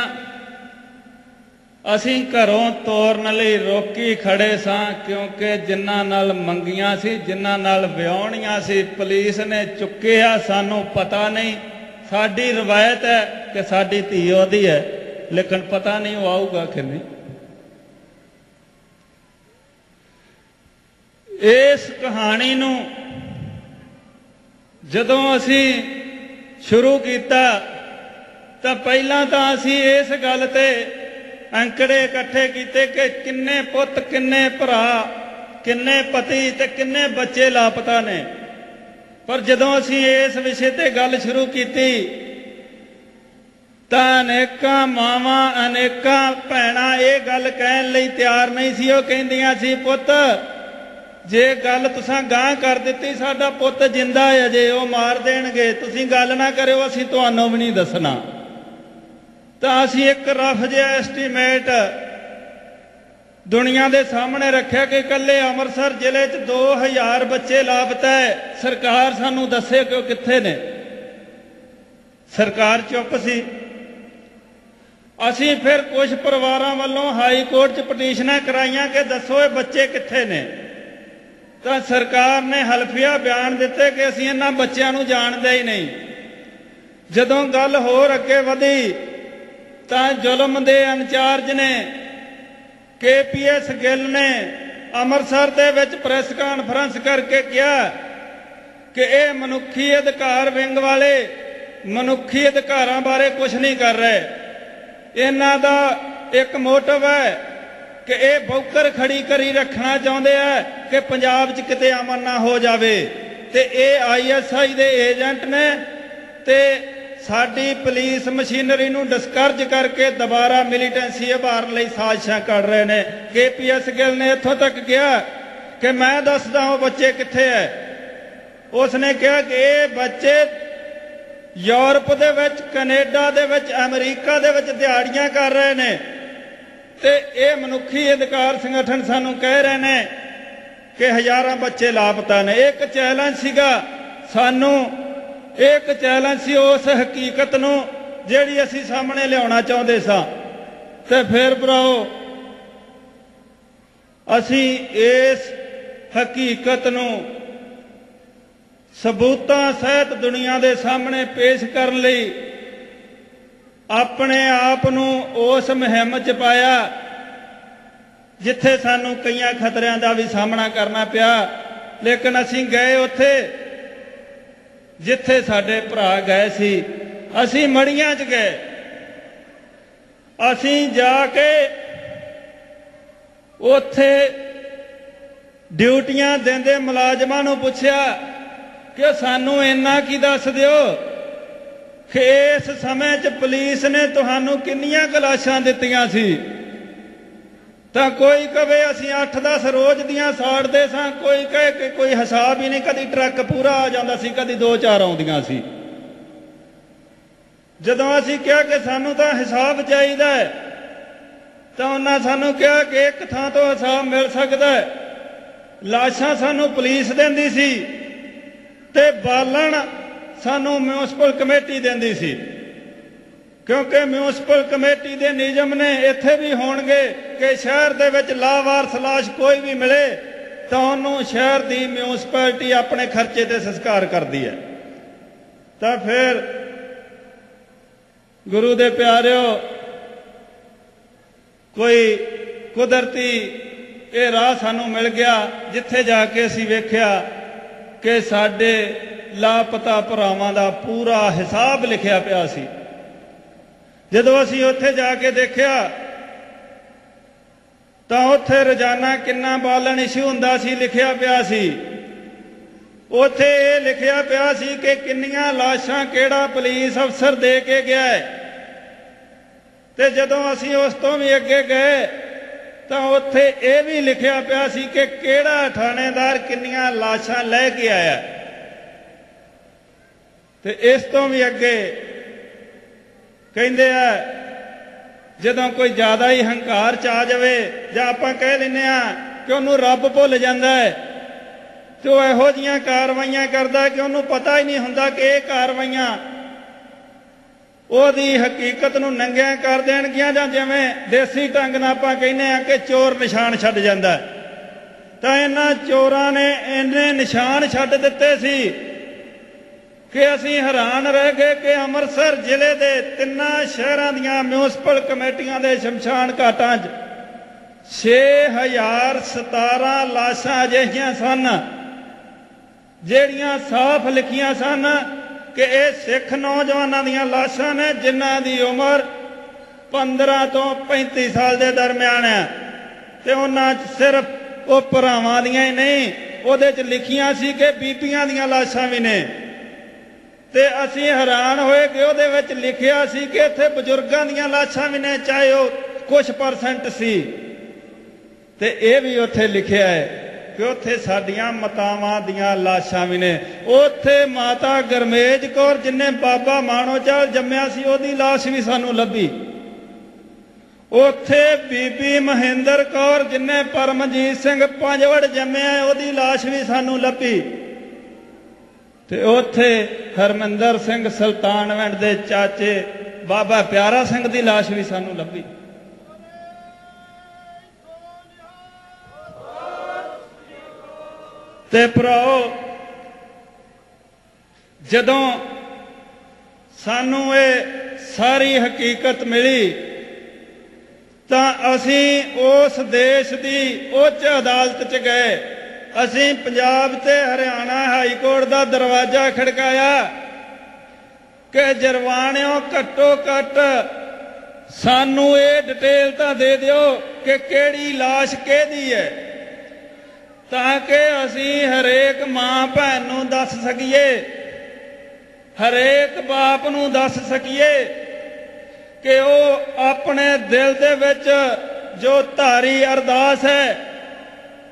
ਅਸੀਂ ਘਰੋਂ ਤੋਰਨ ਲਈ ਰੋਕੀ ਖੜੇ ਸਾਂ, ਕਿਉਂਕਿ ਜਿਨ੍ਹਾਂ ਨਾਲ ਮੰਗੀਆਂ ਸੀ, ਜਿਨ੍ਹਾਂ ਨਾਲ ਵਿਆਹਣੀਆਂ ਸੀ, ਪੁਲਿਸ ਨੇ ਚੁੱਕਿਆ, ਸਾਨੂੰ ਪਤਾ ਨਹੀਂ। ਸਾਡੀ ਰਵਾਇਤ ਹੈ ਕਿ ਸਾਡੀ ਧੀ ਉਹਦੀ ਹੈ, ਲੇਕਿਨ ਪਤਾ ਨਹੀਂ ਉਹ ਆਊਗਾ ਕਿ ਨਹੀਂ। ਇਸ ਕਹਾਣੀ ਨੂੰ ਜਦੋਂ ਅਸੀਂ ਸ਼ੁਰੂ ਕੀਤਾ ਤਾਂ ਪਹਿਲਾਂ ਤਾਂ ਅਸੀਂ ਇਸ ਗੱਲ ਤੇ ਅੰਕੜੇ ਇਕੱਠੇ ਕੀਤੇ ਕਿ ਕਿੰਨੇ ਪੁੱਤ, ਕਿੰਨੇ ਭਰਾ, ਕਿੰਨੇ ਪਤੀ ਤੇ ਕਿੰਨੇ ਬੱਚੇ ਲਾਪਤਾ ਨੇ। ਪਰ ਜਦੋਂ ਅਸੀਂ ਇਸ ਵਿਸ਼ੇ ਤੇ ਗੱਲ ਸ਼ੁਰੂ ਕੀਤੀ, ਤਾਂ ਅਨੇਕਾਂ ਮਾਵਾਂ, ਅਨੇਕਾਂ ਭੈਣਾਂ ਇਹ ਗੱਲ ਕਹਿਣ ਲਈ ਤਿਆਰ ਨਹੀਂ ਸੀ। ਉਹ ਕਹਿੰਦੀਆਂ ਸੀ, ਪੁੱਤ, ਜੇ ਗੱਲ ਤੁਸੀਂ ਗਾਂ ਕਰ ਦਿੱਤੀ, ਸਾਡਾ ਪੁੱਤ ਜਿੰਦਾ ਹੈ, ਅਜੇ ਉਹ ਮਾਰ ਦੇਣਗੇ। ਤੁਸੀਂ ਗੱਲ ਨਾ ਕਰਿਓ, ਅਸੀਂ ਤੁਹਾਨੂੰ ਵੀ ਨਹੀਂ ਦੱਸਣਾ। ਤਾਂ ਅਸੀਂ ਇੱਕ ਰਫ ਜਿਹਾ ਐਸਟੀਮੇਟ ਦੁਨੀਆ ਦੇ ਸਾਹਮਣੇ ਰੱਖਿਆ ਕਿ ਇਕੱਲੇ ਅੰਮ੍ਰਿਤਸਰ ਜ਼ਿਲ੍ਹੇ 'ਚ 2000 ਬੱਚੇ ਲਾਪਤਾ ਹੈ। ਸਰਕਾਰ ਸਾਨੂੰ ਦੱਸੇ ਕਿ ਉਹ ਕਿੱਥੇ ਨੇ। ਸਰਕਾਰ ਚੁੱਪ ਸੀ। ਅਸੀਂ ਫਿਰ ਕੁਝ ਪਰਿਵਾਰਾਂ ਵੱਲੋਂ ਹਾਈ ਕੋਰਟ 'ਚ ਪਟੀਸ਼ਨਾਂ ਕਰਾਈਆਂ ਕਿ ਦੱਸੋ ਇਹ ਬੱਚੇ ਕਿੱਥੇ ਨੇ। ਤਾਂ ਸਰਕਾਰ ਨੇ ਹਲਫੀਆ ਬਿਆਨ ਦਿੱਤੇ ਕਿ ਅਸੀਂ ਇਹਨਾਂ ਬੱਚਿਆਂ ਨੂੰ ਜਾਣਦੇ ਹੀ ਨਹੀਂ। ਜਦੋਂ ਗੱਲ ਹੋਰ ਅੱਗੇ ਵਧੀ ਤਾਂ ਜ਼ੁਲਮ ਦੇ ਇੰਚਾਰਜ ਨੇ ਕੇਪੀਐਸ ਗਿੱਲ ਨੇ ਅੰਮ੍ਰਿਤਸਰ ਦੇ ਵਿੱਚ ਪ੍ਰੈਸ ਕਾਨਫਰੰਸ ਕਰਕੇ ਕਿਹਾ ਕਿ ਇਹ ਮਨੁੱਖੀ ਅਧਿਕਾਰ ਵਿੰਗ ਵਾਲੇ ਮਨੁੱਖੀ ਅਧਿਕਾਰਾਂ ਬਾਰੇ ਕੁਝ ਨਹੀਂ ਕਰ ਰਹੇ। ਇਹਨਾਂ ਦਾ ਇੱਕ ਮੋਟਿਵ ਹੈ ਕਿ ਇਹ ਬੌਕਰ ਖੜੀ ਕਰੀ ਰੱਖਣਾ ਚਾਹੁੰਦੇ ਆ ਕਿ ਪੰਜਾਬ 'ਚ ਕਿਤੇ ਅਮਨ ਨਾ ਹੋ ਜਾਵੇ। ਤੇ ਇਹ ਆਈਐਸਆਈ ਦੇ ਏਜੰਟ ਨੇ ਤੇ ਸਾਡੀ ਪੁਲਿਸ ਮਸ਼ੀਨਰੀ ਨੂੰ ਡਿਸਕਰਜ ਕਰਕੇ ਦੁਬਾਰਾ ਮਿਲੀਟੈਂਸੀ ਉਭਾਰਨ ਲਈ ਸਾਜ਼ਿਸ਼ਾਂ ਕਰ ਰਹੇ ਨੇ। ਕੇਪੀਐਸ ਗਿੱਲ ਨੇ ਇੱਥੋਂ ਤੱਕ ਕਿਹਾ ਕਿ ਮੈਂ ਦੱਸਦਾ ਉਹ ਬੱਚੇ ਕਿੱਥੇ ਐ। ਉਸ ਨੇ ਕਿਹਾ ਕਿ ਇਹ ਬੱਚੇ ਯੂਰਪ ਦੇ ਵਿੱਚ, ਕੈਨੇਡਾ ਦੇ ਵਿੱਚ, ਅਮਰੀਕਾ ਦੇ ਵਿੱਚ ਦਿਹਾੜੀਆਂ ਕਰ ਰਹੇ ਨੇ। ਤੇ ਇਹ ਮਨੁੱਖੀ ਅਧਿਕਾਰ ਸੰਗਠਨ ਸਾਨੂੰ ਕਹਿ ਰਹੇ ਨੇ ਕਿ ਹਜ਼ਾਰਾਂ ਬੱਚੇ ਲਾਪਤਾ ਨੇ। ਇੱਕ ਚੈਲੰਜ ਸੀਗਾ ਸਾਨੂੰ ਇਹ ਇੱਕ ਚੈਲੰਜ ਸੀ ਉਸ ਹਕੀਕਤ ਨੂੰ, ਜਿਹੜੀ ਅਸੀਂ ਸਾਹਮਣੇ ਲਿਆਉਣਾ ਚਾਹੁੰਦੇ ਸਾਂ। ਤੇ ਫਿਰ ਭਰਾਓ, ਅਸੀਂ ਇਸ ਹਕੀਕਤ ਨੂੰ ਸਬੂਤਾਂ ਸਹਿਤ ਦੁਨੀਆ ਦੇ ਸਾਹਮਣੇ ਪੇਸ਼ ਕਰਨ ਲਈ ਆਪਣੇ ਆਪ ਨੂੰ ਉਸ ਮੁਹਿੰਮ 'ਚ ਪਾਇਆ, ਜਿੱਥੇ ਸਾਨੂੰ ਕਈਆਂ ਖਤਰਿਆਂ ਦਾ ਵੀ ਸਾਹਮਣਾ ਕਰਨਾ ਪਿਆ। ਲੇਕਿਨ ਅਸੀਂ ਗਏ ਉੱਥੇ ਜਿੱਥੇ ਸਾਡੇ ਭਰਾ ਗਏ ਸੀ, ਅਸੀਂ ਮੜੀਆਂ 'ਚ ਗਏ। ਅਸੀਂ ਜਾ ਕੇ ਉੱਥੇ ਡਿਊਟੀਆਂ ਦਿੰਦੇ ਮੁਲਾਜ਼ਮਾਂ ਨੂੰ ਪੁੱਛਿਆ ਕਿ ਸਾਨੂੰ ਇੰਨਾ ਕੀ ਦੱਸ ਦਿਓ ਕਿ ਇਸ ਸਮੇਂ 'ਚ ਪੁਲਿਸ ਨੇ ਤੁਹਾਨੂੰ ਕਿੰਨੀਆਂ ਕਲਾਸ਼ਾਂ ਦਿੱਤੀਆਂ ਸੀ? ਤਾਂ ਕੋਈ ਕਵੇ ਅਸੀਂ 8-10 ਰੋਜ਼ ਦੀਆਂ ਸਾੜਦੇ ਸਾਂ, ਕੋਈ ਕਹੇ ਕਿ ਕੋਈ ਹਿਸਾਬ ਹੀ ਨਹੀਂ, ਕਦੀ ਟਰੱਕ ਪੂਰਾ ਆ ਜਾਂਦਾ ਸੀ, ਕਦੀ 2-4 ਆਉਂਦੀਆਂ ਸੀ। ਜਦੋਂ ਅਸੀਂ ਕਿਹਾ ਕਿ ਸਾਨੂੰ ਤਾਂ ਹਿਸਾਬ ਚਾਹੀਦਾ ਹੈ, ਤਾਂ ਉਹਨਾਂ ਸਾਨੂੰ ਕਿਹਾ ਕਿ ਇੱਕ ਥਾਂ ਤੋਂ ਹਿਸਾਬ ਮਿਲ ਸਕਦਾ ਹੈ। ਲਾਸ਼ਾਂ ਸਾਨੂੰ ਪੁਲਿਸ ਦਿੰਦੀ ਸੀ ਤੇ ਬਾਲਣ ਸਾਨੂੰ ਮਿਊਨਿਸਪਲ ਕਮੇਟੀ ਦਿੰਦੀ ਸੀ। ਕਿਉਂਕਿ ਮਿਊਨਿਸਪਲ ਕਮੇਟੀ ਦੇ ਨਿਯਮ ਨੇ ਇੱਥੇ ਵੀ ਹੋਣਗੇ ਕਿ ਸ਼ਹਿਰ ਦੇ ਵਿੱਚ ਲਾਵਾਰਸ ਲਾਸ਼ ਕੋਈ ਵੀ ਮਿਲੇ ਤਾਂ ਉਹਨੂੰ ਸ਼ਹਿਰ ਦੀ ਮਿਊਨਿਸਪੈਲਿਟੀ ਆਪਣੇ ਖਰਚੇ ਤੇ ਸੰਸਕਾਰ ਕਰਦੀ ਹੈ। ਤਾਂ ਫਿਰ ਗੁਰੂ ਦੇ ਪਿਆਰਿਓ, ਕੋਈ ਕੁਦਰਤੀ ਇਹ ਰਾਹ ਸਾਨੂੰ ਮਿਲ ਗਿਆ ਜਿੱਥੇ ਜਾ ਕੇ ਅਸੀਂ ਵੇਖਿਆ ਕਿ ਸਾਡੇ ਲਾਪਤਾ ਭਰਾਵਾਂ ਦਾ ਪੂਰਾ ਹਿਸਾਬ ਲਿਖਿਆ ਪਿਆ ਸੀ। ਜਦੋਂ ਅਸੀਂ ਉੱਥੇ ਜਾ ਕੇ ਦੇਖਿਆ ਤਾਂ ਉੱਥੇ ਰੋਜ਼ਾਨਾ ਕਿੰਨਾ ਬਾਲਣ ਇਸ਼ੂ ਹੁੰਦਾ ਸੀ ਲਿਖਿਆ ਪਿਆ ਸੀ ਉੱਥੇ ਇਹ ਲਿਖਿਆ ਪਿਆ ਸੀ ਕਿ ਕਿੰਨੀਆਂ ਲਾਸ਼ਾਂ ਕਿਹੜਾ ਪੁਲਿਸ ਅਫਸਰ ਦੇ ਕੇ ਗਿਆ ਹੈ ਤੇ ਜਦੋਂ ਅਸੀਂ ਉਸ ਤੋਂ ਵੀ ਅੱਗੇ ਗਏ ਤਾਂ ਉੱਥੇ ਇਹ ਵੀ ਲਿਖਿਆ ਪਿਆ ਸੀ ਕਿ ਕਿਹੜਾ ਥਾਣੇਦਾਰ ਕਿੰਨੀਆਂ ਲਾਸ਼ਾਂ ਲੈ ਕੇ ਆਇਆ ਤੇ ਇਸ ਤੋਂ ਵੀ ਅੱਗੇ ਕਹਿੰਦੇ ਆ, ਜਦੋਂ ਕੋਈ ਜ਼ਿਆਦਾ ਹੀ ਹੰਕਾਰ ਚ ਆ ਜਾਵੇ, ਜਾਂ ਆਪਾਂ ਕਹਿ ਲੈਨੇ ਆ ਕਿ ਉਹਨੂੰ ਰੱਬ ਭੁੱਲ ਜਾਂਦਾ ਹੈ, ਤੇ ਉਹ ਇਹੋ ਜੀਆਂ ਕਾਰਵਾਈਆਂ ਕਰਦਾ ਕਿ ਉਹਨੂੰ ਪਤਾ ਹੀ ਨਹੀਂ ਹੁੰਦਾ ਕਿ ਇਹ ਕਾਰਵਾਈਆਂ ਉਹਦੀ ਹਕੀਕਤ ਨੂੰ ਨੰਗਿਆਂ ਕਰ ਦੇਣਗੀਆਂ, ਜਾਂ ਜਿਵੇਂ ਦੇਸੀ ਢੰਗ ਨਾਲ ਆਪਾਂ ਕਹਿੰਦੇ ਆ ਕਿ ਚੋਰ ਨਿਸ਼ਾਨ ਛੱਡ ਜਾਂਦਾ ਤਾਂ ਇਹਨਾਂ ਚੋਰਾਂ ਨੇ ਇੰਨੇ ਨਿਸ਼ਾਨ ਛੱਡ ਦਿੱਤੇ ਸੀ ਕਿ ਅਸੀਂ ਹੈਰਾਨ ਰਹਿ ਗਏ ਕਿ ਅੰਮ੍ਰਿਤਸਰ ਜ਼ਿਲ੍ਹੇ ਦੇ ਤਿੰਨਾਂ ਸ਼ਹਿਰਾਂ ਦੀਆਂ ਮਿਊਨਿਸਪਲ ਕਮੇਟੀਆਂ ਦੇ ਸ਼ਮਸ਼ਾਨ ਘਾਟਾਂ 'ਚ 6017 ਲਾਸ਼ਾਂ ਅਜਿਹੀਆਂ ਸਨ, ਜਿਹੜੀਆਂ ਸਾਫ਼ ਲਿਖੀਆਂ ਸਨ ਕਿ ਇਹ ਸਿੱਖ ਨੌਜਵਾਨਾਂ ਦੀਆਂ ਲਾਸ਼ਾਂ ਨੇ, ਜਿਨ੍ਹਾਂ ਦੀ ਉਮਰ 15 ਤੋਂ 35 ਸਾਲ ਦੇ ਦਰਮਿਆਨ ਹੈ। ਤੇ ਉਹਨਾਂ 'ਚ ਸਿਰਫ ਉਹ ਭਰਾਵਾਂ ਦੀਆਂ ਹੀ ਨਹੀਂ, ਉਹਦੇ 'ਚ ਲਿਖੀਆਂ ਸੀ ਕਿ ਬੀਬੀਆਂ ਦੀਆਂ ਲਾਸ਼ਾਂ ਵੀ ਨੇ। ਤੇ ਅਸੀਂ ਹੈਰਾਨ ਹੋਏ ਕਿ ਉਹਦੇ ਵਿੱਚ ਲਿਖਿਆ ਸੀ ਕਿ ਇੱਥੇ ਬਜ਼ੁਰਗਾਂ ਦੀਆਂ ਲਾਸ਼ਾਂ ਵੀ ਨੇ, ਚਾਹੇ ਉਹ ਕੁਝ ਪਰਸੈਂਟ ਸੀ। ਤੇ ਇਹ ਵੀ ਉੱਥੇ ਲਿਖਿਆ ਹੈ ਕਿ ਉੱਥੇ ਸਾਡੀਆਂ ਮਾਤਾਵਾਂ ਦੀਆਂ ਲਾਸ਼ਾਂ ਵੀ ਨੇ। ਉੱਥੇ ਮਾਤਾ ਗਰਮੇਜ ਕੌਰ ਜਿਨੇ ਬਾਬਾ ਮਾਣੋਚਾਲ ਜੰਮਿਆ ਸੀ, ਉਹਦੀ ਲਾਸ਼ ਵੀ ਸਾਨੂੰ ਲੱਭੀ। ਉੱਥੇ ਬੀਬੀ ਮਹਿੰਦਰ ਕੌਰ ਜਿਨੇ ਪਰਮਜੀਤ ਸਿੰਘ ਪੰਜਵੜ ਜੰਮਿਆ ਉਹਦੀ ਲਾਸ਼ ਵੀ ਸਾਨੂੰ ਲੱਭੀ। ਤੇ ਉੱਥੇ ਹਰਮਿੰਦਰ ਸਿੰਘ ਸੁਲਤਾਨਵਿੰਡ ਦੇ ਚਾਚੇ ਬਾਬਾ ਪਿਆਰਾ ਸਿੰਘ ਦੀ ਲਾਸ਼ ਵੀ ਸਾਨੂੰ ਲੱਭੀ। ਤੇ ਭਰਾਓ, ਜਦੋਂ ਸਾਨੂੰ ਇਹ ਸਾਰੀ ਹਕੀਕਤ ਮਿਲੀ, ਤਾਂ ਅਸੀਂ ਉਸ ਦੇਸ਼ ਦੀ ਉੱਚ ਅਦਾਲਤ 'ਚ ਗਏ। ਅਸੀਂ ਪੰਜਾਬ ਤੇ ਹਰਿਆਣਾ ਹਾਈ ਕੋਰਟ ਦਾ ਦਰਵਾਜ਼ਾ ਖੜਕਾਇਆ ਕਿ ਜਰਵਾਣਿਓ ਘੱਟੋ ਘੱਟ ਸਾਨੂੰ ਇਹ ਡਿਟੇਲ ਤਾਂ ਦੇ ਦਿਓ ਕਿ ਕਿਹੜੀ লাশ ਕਿਹਦੀ ਹੈ, ਤਾਂ ਕਿ ਅਸੀਂ ਹਰੇਕ ਮਾਂ ਭੈਣ ਨੂੰ ਦੱਸ ਸਕੀਏ, ਹਰੇਕ ਬਾਪ ਨੂੰ ਦੱਸ ਸਕੀਏ ਕਿ ਉਹ ਆਪਣੇ ਦਿਲ ਦੇ ਵਿੱਚ ਜੋ ਧਾਰੀ ਅਰਦਾਸ ਹੈ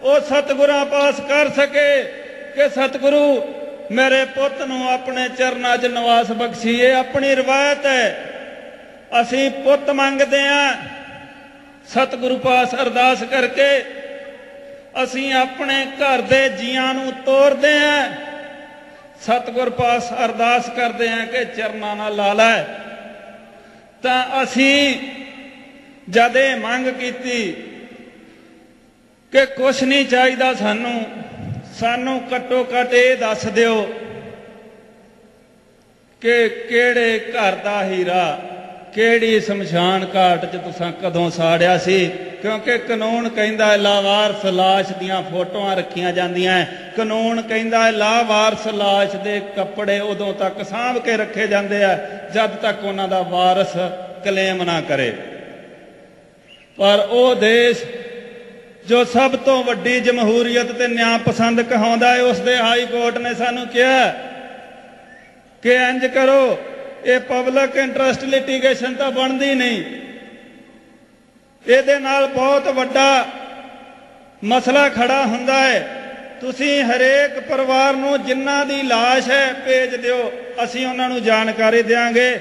ਉਹ ਸਤਿਗੁਰਾਂ ਪਾਸ ਕਰ ਸਕੇ ਕਿ ਸਤਿਗੁਰੂ, ਮੇਰੇ ਪੁੱਤ ਨੂੰ ਆਪਣੇ ਚਰਨਾਂ 'ਚ ਨਿਵਾਸ ਬਖਸ਼ੀਏ, ਆਪਣੀ ਰਵਾਇਤ ਹੈ। ਅਸੀਂ ਪੁੱਤ ਮੰਗਦੇ ਆਂ ਸਤਿਗੁਰੂ ਪਾਸ ਅਰਦਾਸ ਕਰਕੇ ਅਸੀਂ ਆਪਣੇ ਘਰ ਦੇ ਜੀਆਂ ਨੂੰ ਤੋਰਦੇ ਆਂ ਸਤਿਗੁਰ ਪਾਸ ਅਰਦਾਸ ਕਰਦੇ ਆਂ ਕਿ ਚਰਨਾਂ ਨਾਲ ਲਾ ਲੈ। ਤਾਂ ਅਸੀਂ ਜਦੇ ਮੰਗ ਕੀਤੀ ਕਿ ਕੁਛ ਨਹੀਂ ਚਾਹੀਦਾ ਸਾਨੂੰ ਸਾਨੂੰ ਘੱਟੋ ਘੱਟ ਇਹ ਦੱਸ ਦਿਓ ਕਿ ਕਿਹੜੇ ਘਰ ਦਾ ਹੀਰਾ, ਕਿਹੜੀ ਸ਼ਮਸ਼ਾਨ ਘਾਟ 'ਚ ਤੁਸੀਂ ਕਦੋਂ ਸਾੜਿਆ ਸੀ? ਕਿਉਂਕਿ ਕਾਨੂੰਨ ਕਹਿੰਦਾ ਲਾਵਾਰਸ ਲਾਸ਼ ਦੀਆਂ ਫੋਟੋਆਂ ਰੱਖੀਆਂ ਜਾਂਦੀਆਂ ਕਾਨੂੰਨ ਕਹਿੰਦਾ ਲਾਵਾਰਸ ਲਾਸ਼ ਦੇ ਕੱਪੜੇ ਉਦੋਂ ਤੱਕ ਸਾਂਭ ਕੇ ਰੱਖੇ ਜਾਂਦੇ ਆ, ਜਦ ਤੱਕ ਉਹਨਾਂ ਦਾ ਵਾਰਸ ਕਲੇਮ ਨਾ ਕਰੇ। ਪਰ ਉਹ ਦੇਸ਼ ਜੋ ਸਭ ਤੋਂ ਵੱਡੀ ਜਮਹੂਰੀਅਤ ਤੇ ਨਿਆਂ ਪਸੰਦ ਕਹਾਉਂਦਾ ਹੈ, ਉਸ ਦੇ ਹਾਈ ਕੋਰਟ ਨੇ ਸਾਨੂੰ ਕਿਹਾ ਕਿ ਇੰਜ ਕਰੋ, ਇਹ ਪਬਲਿਕ ਇੰਟਰਸਟ ਲਿਟੀਗੇਸ਼ਨ ਤਾਂ ਬਣਦੀ ਨਹੀਂ। ਇਹਦੇ ਨਾਲ ਬਹੁਤ ਵੱਡਾ ਮਸਲਾ ਖੜਾ ਹੁੰਦਾ ਹੈ। ਤੁਸੀਂ ਹਰੇਕ ਪਰਿਵਾਰ ਨੂੰ ਜਿਨ੍ਹਾਂ ਦੀ লাশ ਹੈ, ਭੇਜ ਦਿਓ। ਅਸੀਂ ਉਹਨਾਂ ਨੂੰ ਜਾਣਕਾਰੀ ਦੇਵਾਂਗੇ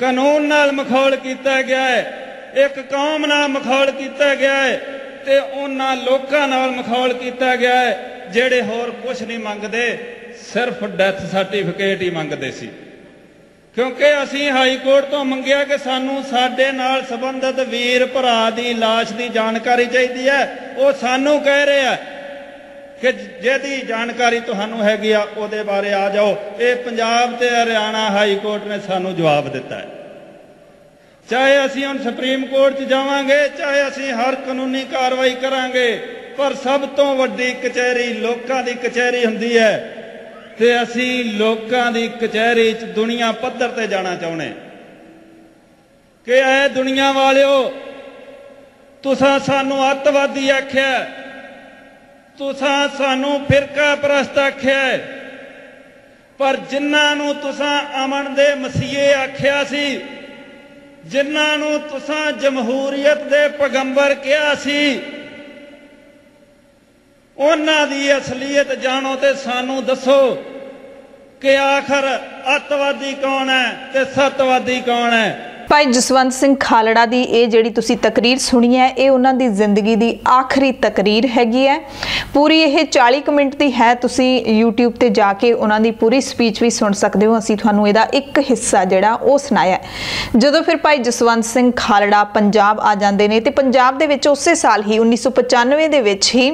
ਕਾਨੂੰਨ ਨਾਲ ਮਖੌਲ ਕੀਤਾ ਗਿਆ ਹੈ। ਇੱਕ ਕੌਮ ਨਾਲ ਮਖੌਲ ਕੀਤਾ ਗਿਆ ਹੈ। ਤੇ ਉਹਨਾਂ ਲੋਕਾਂ ਨਾਲ ਮਖੌਲ ਕੀਤਾ ਗਿਆ ਹੈ, ਜਿਹੜੇ ਹੋਰ ਕੁਝ ਨਹੀਂ ਮੰਗਦੇ, ਸਿਰਫ ਡੈਥ ਸਰਟੀਫਿਕੇਟ ਹੀ ਮੰਗਦੇ ਸੀ। ਕਿਉਂਕਿ ਅਸੀਂ ਹਾਈ ਕੋਰਟ ਤੋਂ ਮੰਗਿਆ ਕਿ ਸਾਨੂੰ ਸਾਡੇ ਨਾਲ ਸੰਬੰਧਿਤ ਵੀਰ, ਭਰਾ ਦੀ লাশ ਦੀ ਜਾਣਕਾਰੀ ਚਾਹੀਦੀ ਹੈ। ਉਹ ਸਾਨੂੰ ਕਹਿ ਰਿਹਾ ਕਿ ਜਿਹਦੀ ਜਾਣਕਾਰੀ ਤੁਹਾਨੂੰ ਹੈਗੀ ਆ, ਉਹਦੇ ਬਾਰੇ ਆ ਜਾਓ। ਇਹ ਪੰਜਾਬ ਤੇ ਹਰਿਆਣਾ ਹਾਈ ਕੋਰਟ ਨੇ ਸਾਨੂੰ ਜਵਾਬ ਦਿੱਤਾ ਹੈ। ਚਾਹੇ ਅਸੀਂ ਹੁਣ ਸੁਪਰੀਮ ਕੋਰਟ 'ਚ ਜਾਵਾਂਗੇ, ਚਾਹੇ ਅਸੀਂ ਹਰ ਕਾਨੂੰਨੀ ਕਾਰਵਾਈ ਕਰਾਂਗੇ, ਪਰ ਸਭ ਤੋਂ ਵੱਡੀ ਕਚਹਿਰੀ ਲੋਕਾਂ ਦੀ ਕਚਹਿਰੀ ਹੁੰਦੀ ਹੈ ਤੇ ਅਸੀਂ ਲੋਕਾਂ ਦੀ ਕਚਹਿਰੀ 'ਚ ਦੁਨੀਆ ਪੱਧਰ ਤੇ ਜਾਣਾ ਚਾਹੁੰਦੇ ਕਿ ਐ ਦੁਨੀਆ ਵਾਲਿਓ, ਤੁਸੀਂ ਸਾਨੂੰ ਅੱਤਵਾਦੀ ਆਖਿਆ, ਤੁਸੀਂ ਸਾਨੂੰ ਫਿਰਕਾ ਪ੍ਰਸਤ ਆਖਿਆ, ਪਰ ਜਿਨ੍ਹਾਂ ਨੂੰ ਤੁਸੀਂ ਅਮਨ ਦੇ ਮਸੀਹੇ ਆਖਿਆ ਸੀ ਜਿਨ੍ਹਾਂ ਨੂੰ ਤੁਸੀਂ ਜਮਹੂਰੀਅਤ ਦੇ ਪੈਗੰਬਰ ਕਿਹਾ ਸੀ, ਉਹਨਾਂ ਦੀ ਅਸਲੀਅਤ ਜਾਣੋ ਤੇ ਸਾਨੂੰ ਦੱਸੋ ਕਿ ਆਖਰ ਅੱਤਵਾਦੀ ਕੌਣ ਹੈ ਤੇ ਸਤਵਾਦੀ ਕੌਣ ਹੈ। ਭਾਈ ਜਸਵੰਤ ਸਿੰਘ ਖਾਲੜਾ ਦੀ ਇਹ ਜਿਹੜੀ ਤੁਸੀਂ ਤਕਰੀਰ ਸੁਣੀ ਹੈ, ਇਹ ਉਹਨਾਂ ਦੀ ਜ਼ਿੰਦਗੀ ਦੀ ਆਖਰੀ ਤਕਰੀਰ ਹੈਗੀ ਹੈ। ਪੂਰੀ ਇਹ 40 ਕੁ ਮਿੰਟ ਦੀ ਹੈ, ਤੁਸੀਂ YouTube ਤੇ ਜਾ ਕੇ ਉਹਨਾਂ ਦੀ ਪੂਰੀ ਸਪੀਚ ਵੀ ਸੁਣ ਸਕਦੇ ਹੋ। ਅਸੀਂ ਤੁਹਾਨੂੰ ਇਹਦਾ ਇੱਕ ਹਿੱਸਾ ਜਿਹੜਾ ਉਹ ਸੁਣਾਇਆ ਜਦੋਂ ਫਿਰ ਭਾਈ ਜਸਵੰਤ ਸਿੰਘ ਖਾਲੜਾ ਪੰਜਾਬ ਆ ਜਾਂਦੇ ਨੇ ਤੇ ਪੰਜਾਬ ਦੇ ਵਿੱਚ ਉਸੇ ਸਾਲ ਹੀ 1995 ਦੇ ਵਿੱਚ ਹੀ,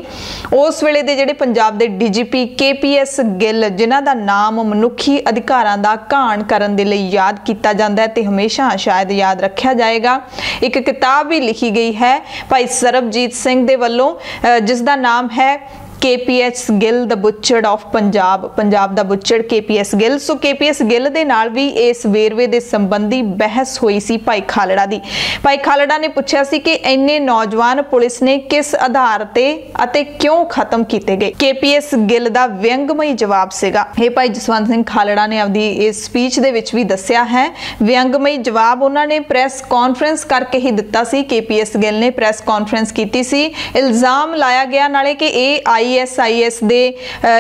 ਉਸ ਵੇਲੇ ਦੇ ਜਿਹੜੇ ਪੰਜਾਬ ਦੇ ਡੀਜੀਪੀ ਕੇਪੀਐਸ ਗਿੱਲ, ਜਿਨ੍ਹਾਂ ਦਾ ਨਾਮ ਮਨੁੱਖੀ ਅਧਿਕਾਰਾਂ ਦਾ ਘਾਣ ਕਰਨ ਦੇ ਲਈ ਯਾਦ ਕੀਤਾ ਜਾਂਦਾ ਹੈ ਤੇ ਹਮੇਸ਼ਾ ਸ਼ਾਇਦ ਯਾਦ ਰੱਖਿਆ ਜਾਏਗਾ। ਇੱਕ ਕਿਤਾਬ ਵੀ ਲਿਖੀ ਗਈ ਹੈ ਭਾਈ ਸਰਬਜੀਤ ਸਿੰਘ ਦੇ ਵੱਲੋਂ ਜਿਸ ਦਾ ਨਾਮ ਹੈ ਕੇਪੀਐਸ ਗਿੱਲ ਦਾ ਬੁੱਚੜ of Punjab Punjab the butcher KPS Gill so KPS Gill ਦੇ ਨਾਲ ਵੀ ਇਸ ਵੇਰਵੇ ਦੇ ਸੰਬੰਧੀ ਬਹਿਸ ਹੋਈ ਸੀ ਭਾਈ ਖਾਲੜਾ ਦੀ। ਭਾਈ ਖਾਲੜਾ ਨੇ ਪੁੱਛਿਆ ਸੀ ਕਿ ਇੰਨੇ ਨੌਜਵਾਨ ਪੁਲਿਸ ਨੇ ਕਿਸ ਆਧਾਰ ਤੇ ਅਤੇ ਕਿਉਂ ਖਤਮ ਕੀਤੇ ਗਏ? ਕੇਪੀਐਸ ਗਿੱਲ ਦਾ ਵਿਅੰਗਮਈ ਜਵਾਬ ਸੀਗਾ। ਇਹ ਭਾਈ ਜਸਵੰਤ ਸਿੰਘ, ਖਾਲੜਾ ਨੇ ਆਪਦੀ ਇਸ ਸਪੀਚ ਦੇ ਵਿੱਚ ਵੀ ਦੱਸਿਆ ਹੈ, ਵਿਅੰਗਮਈ ਜਵਾਬ ਉਹਨਾਂ ਨੇ ਪ੍ਰੈਸ ਕਾਨਫਰੰਸ ਕਰਕੇ ਹੀ ਦਿੱਤਾ ਸੀ। ਕੇਪੀਐਸ ਗਿੱਲ ਨੇ ਪ੍ਰੈਸ ਕਾਨਫਰੰਸ ਕੀਤੀ ਸੀ। ਇਲਜ਼ਾਮ ਲਾਇਆ ਗਿਆ ਨਾਲੇ ਕਿ ਇਹ ਆਈ ਆਈਐਸਆਈਐਸ ਦੇ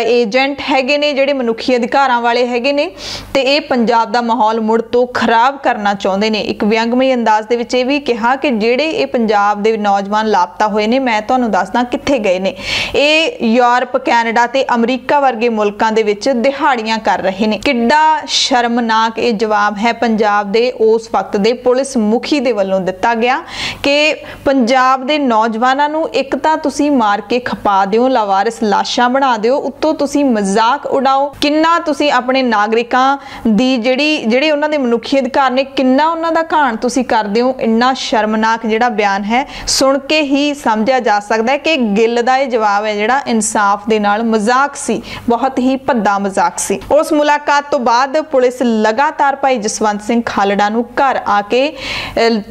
ਏਜੰਟ ਹੈਗੇ ਨੇ, ਜਿਹੜੇ ਮਨੁੱਖੀ ਅਧਿਕਾਰਾਂ ਵਾਲੇ ਹੈਗੇ ਨੇ। ਤੇ ਇਹ ਪੰਜਾਬ ਦਾ ਮਾਹੌਲ ਮੁੜ ਤੋਂ ਖਰਾਬ ਕਰਨਾ ਚਾਹੁੰਦੇ ਨੇ। ਇੱਕ ਵਿਅੰਗਮਈ ਅੰਦਾਜ਼ ਦੇ ਵਿੱਚ ਇਹ ਵੀ ਕਿਹਾ ਕਿ ਜਿਹੜੇ ਇਹ ਪੰਜਾਬ ਦੇ ਨੌਜਵਾਨ ਲਾਪਤਾ ਹੋਏ ਨੇ, ਮੈਂ ਤੁਹਾਨੂੰ ਦੱਸਦਾ ਕਿੱਥੇ ਗਏ ਨੇ। ਇਹ ਯੂਰਪ, ਕੈਨੇਡਾ ਤੇ ਅਮਰੀਕਾ ਵਰਗੇ ਮੁਲਕਾਂ ਦੇ ਵਿੱਚ ਦਿਹਾੜੀਆਂ ਕਰ ਰਹੇ ਨੇ। ਕਿੱਡਾ ਸ਼ਰਮਨਾਕ ਇਹ ਜਵਾਬ ਹੈ ਪੰਜਾਬ ਦੇ। ਉਸ ਵਕਤ ਦੇ ਪੁਲਿਸ ਮੁਖੀ ਦੇ ਵੱਲੋਂ ਦਿੱਤਾ ਗਿਆ ਕਿ ਪੰਜਾਬ ਦੇ ਨੌਜਵਾਨਾਂ ਨੂੰ ਇੱਕ ਤਾਂ ਤੁਸੀਂ ਮਾਰ ਕੇ ਖਪਾ ਦਿਓ ਲਾਵਾਰਿਸ ਲਾਸ਼ਾਂ ਬਣਾ ਦਿਓ, ਉੱਤੋਂ ਤੁਸੀਂ ਮਜ਼ਾਕ ਉਡਾਓ, ਕਿੰਨਾ ਤੁਸੀਂ ਆਪਣੇ ਨਾਗਰਿਕਾਂ ਦੀ ਜਿਹੜੀ, ਜਿਹੜੇ ਉਹਨਾਂ ਦੇ ਮਨੁੱਖੀ ਅਧਿਕਾਰ ਨੇ, ਕਿੰਨਾ ਉਹਨਾਂ ਦਾ ਘਾਣ ਤੁਸੀਂ ਕਰਦੇ ਹੋ, ਇੰਨਾ ਸ਼ਰਮਨਾਕ ਜਿਹੜਾ ਬਿਆਨ ਹੈ, ਸੁਣ ਕੇ ਹੀ ਸਮਝਿਆ ਜਾ ਸਕਦਾ ਹੈ ਕਿ ਗਿੱਲ ਦਾ ਇਹ ਜਵਾਬ ਹੈ ਜਿਹੜਾ ਇਨਸਾਫ ਦੇ ਨਾਲ ਮਜ਼ਾਕ ਸੀ, ਬਹੁਤ ਹੀ ਭੱਦਾ ਮਜ਼ਾਕ ਸੀ। ਉਸ ਮੁਲਾਕਾਤ ਤੋਂ ਬਾਅਦ ਪੁਲਿਸ ਲਗਾਤਾਰ ਭਾਈ ਜਸਵੰਤ ਸਿੰਘ ਖਾਲੜਾ ਨੂੰ ਘਰ ਆ ਕੇ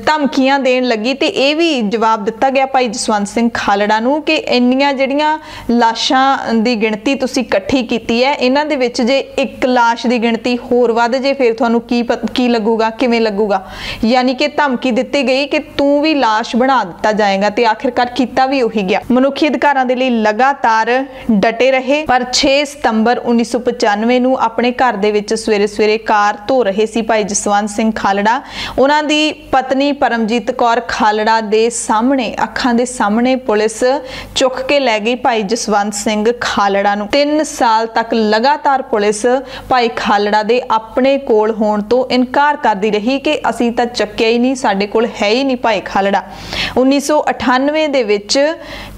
ਧਮਕੀਆਂ ਦੇਣ ਲੱਗੀ ਤੇ ਇਹ ਵੀ ਜਵਾਬ ਦਿੱਤਾ ਗਿਆ ਭਾਈ ਜਸਵੰਤ ਸਿੰਘ ਖਾਲੜਾ ਨੂੰ ਕਿ ਇੰਨੀਆਂ ਜਿਹੜੀਆਂ ਲਾਸ਼ਾਂ ਦੀ ਗਿਣਤੀ ਤੁਸੀਂ ਇਕੱਠੀ ਕੀਤੀ ਹੈ। ਇਹਨਾਂ ਦੇ ਵਿੱਚ ਜੇ ਇੱਕ ਲਾਸ਼ ਦੀ ਗਿਣਤੀ ਹੋਰ ਵੱਧ ਜੇ, ਫਿਰ ਤੁਹਾਨੂੰ ਕੀ ਕੀ ਲੱਗੂਗਾ, ਕਿਵੇਂ ਲੱਗੂਗਾ? ਯਾਨੀ ਕਿ ਧਮਕੀ ਦਿੱਤੀ ਗਈ ਕਿ ਤੂੰ ਵੀ ਲਾਸ਼ ਬਣਾ ਦਿੱਤਾ ਜਾਏਗਾ ਤੇ ਆਖਿਰਕਾਰ ਕੀਤਾ ਵੀ ਉਹੀ ਗਿਆ। ਮਨੁੱਖੀ ਅਧਿਕਾਰਾਂ ਦੇ ਲਈ ਲਗਾਤਾਰ ਡਟੇ ਰਹੇ, ਪਰ 6 ਸਤੰਬਰ 1995 ਨੂੰ ਆਪਣੇ ਘਰ ਦੇ ਵਿੱਚ ਸਵੇਰੇ ਸਵੇਰੇ ਕਾਰ ਧੋ ਰਹੇ ਸੀ ਭਾਈ ਜਸਵੰਤ ਸਿੰਘ ਖਾਲੜਾ। ਉਹਨਾਂ ਦੀ ਪਤਨੀ ਪਰਮਜੀਤ ਕੌਰ ਖਾਲੜਾ ਦੇ ਸਾਹਮਣੇ, ਅੱਖਾਂ ਦੇ ਸਾਹਮਣੇ ਪੁਲਿਸ ਚੁੱਕ ਕੇ ਲੈ ਗਈ ਭਾਈ ਜਸਵੰਤ ਸਿੰਘ ਖਾਲੜਾ ਨੂੰ। 3 ਸਾਲ ਤੱਕ ਲਗਾਤਾਰ ਪੁਲਿਸ ਭਾਈ ਖਾਲੜਾ ਦੇ ਆਪਣੇ ਕੋਲ ਹੋਣ ਤੋਂ ਇਨਕਾਰ ਕਰਦੀ ਰਹੀ ਕਿ ਅਸੀਂ ਤਾਂ ਚੱਕਿਆ ਹੀ ਨਹੀਂ, ਸਾਡੇ ਕੋਲ ਹੈ ਹੀ ਨਹੀਂ ਭਾਈ ਖਾਲੜਾ। 1998 ਦੇ ਵਿੱਚ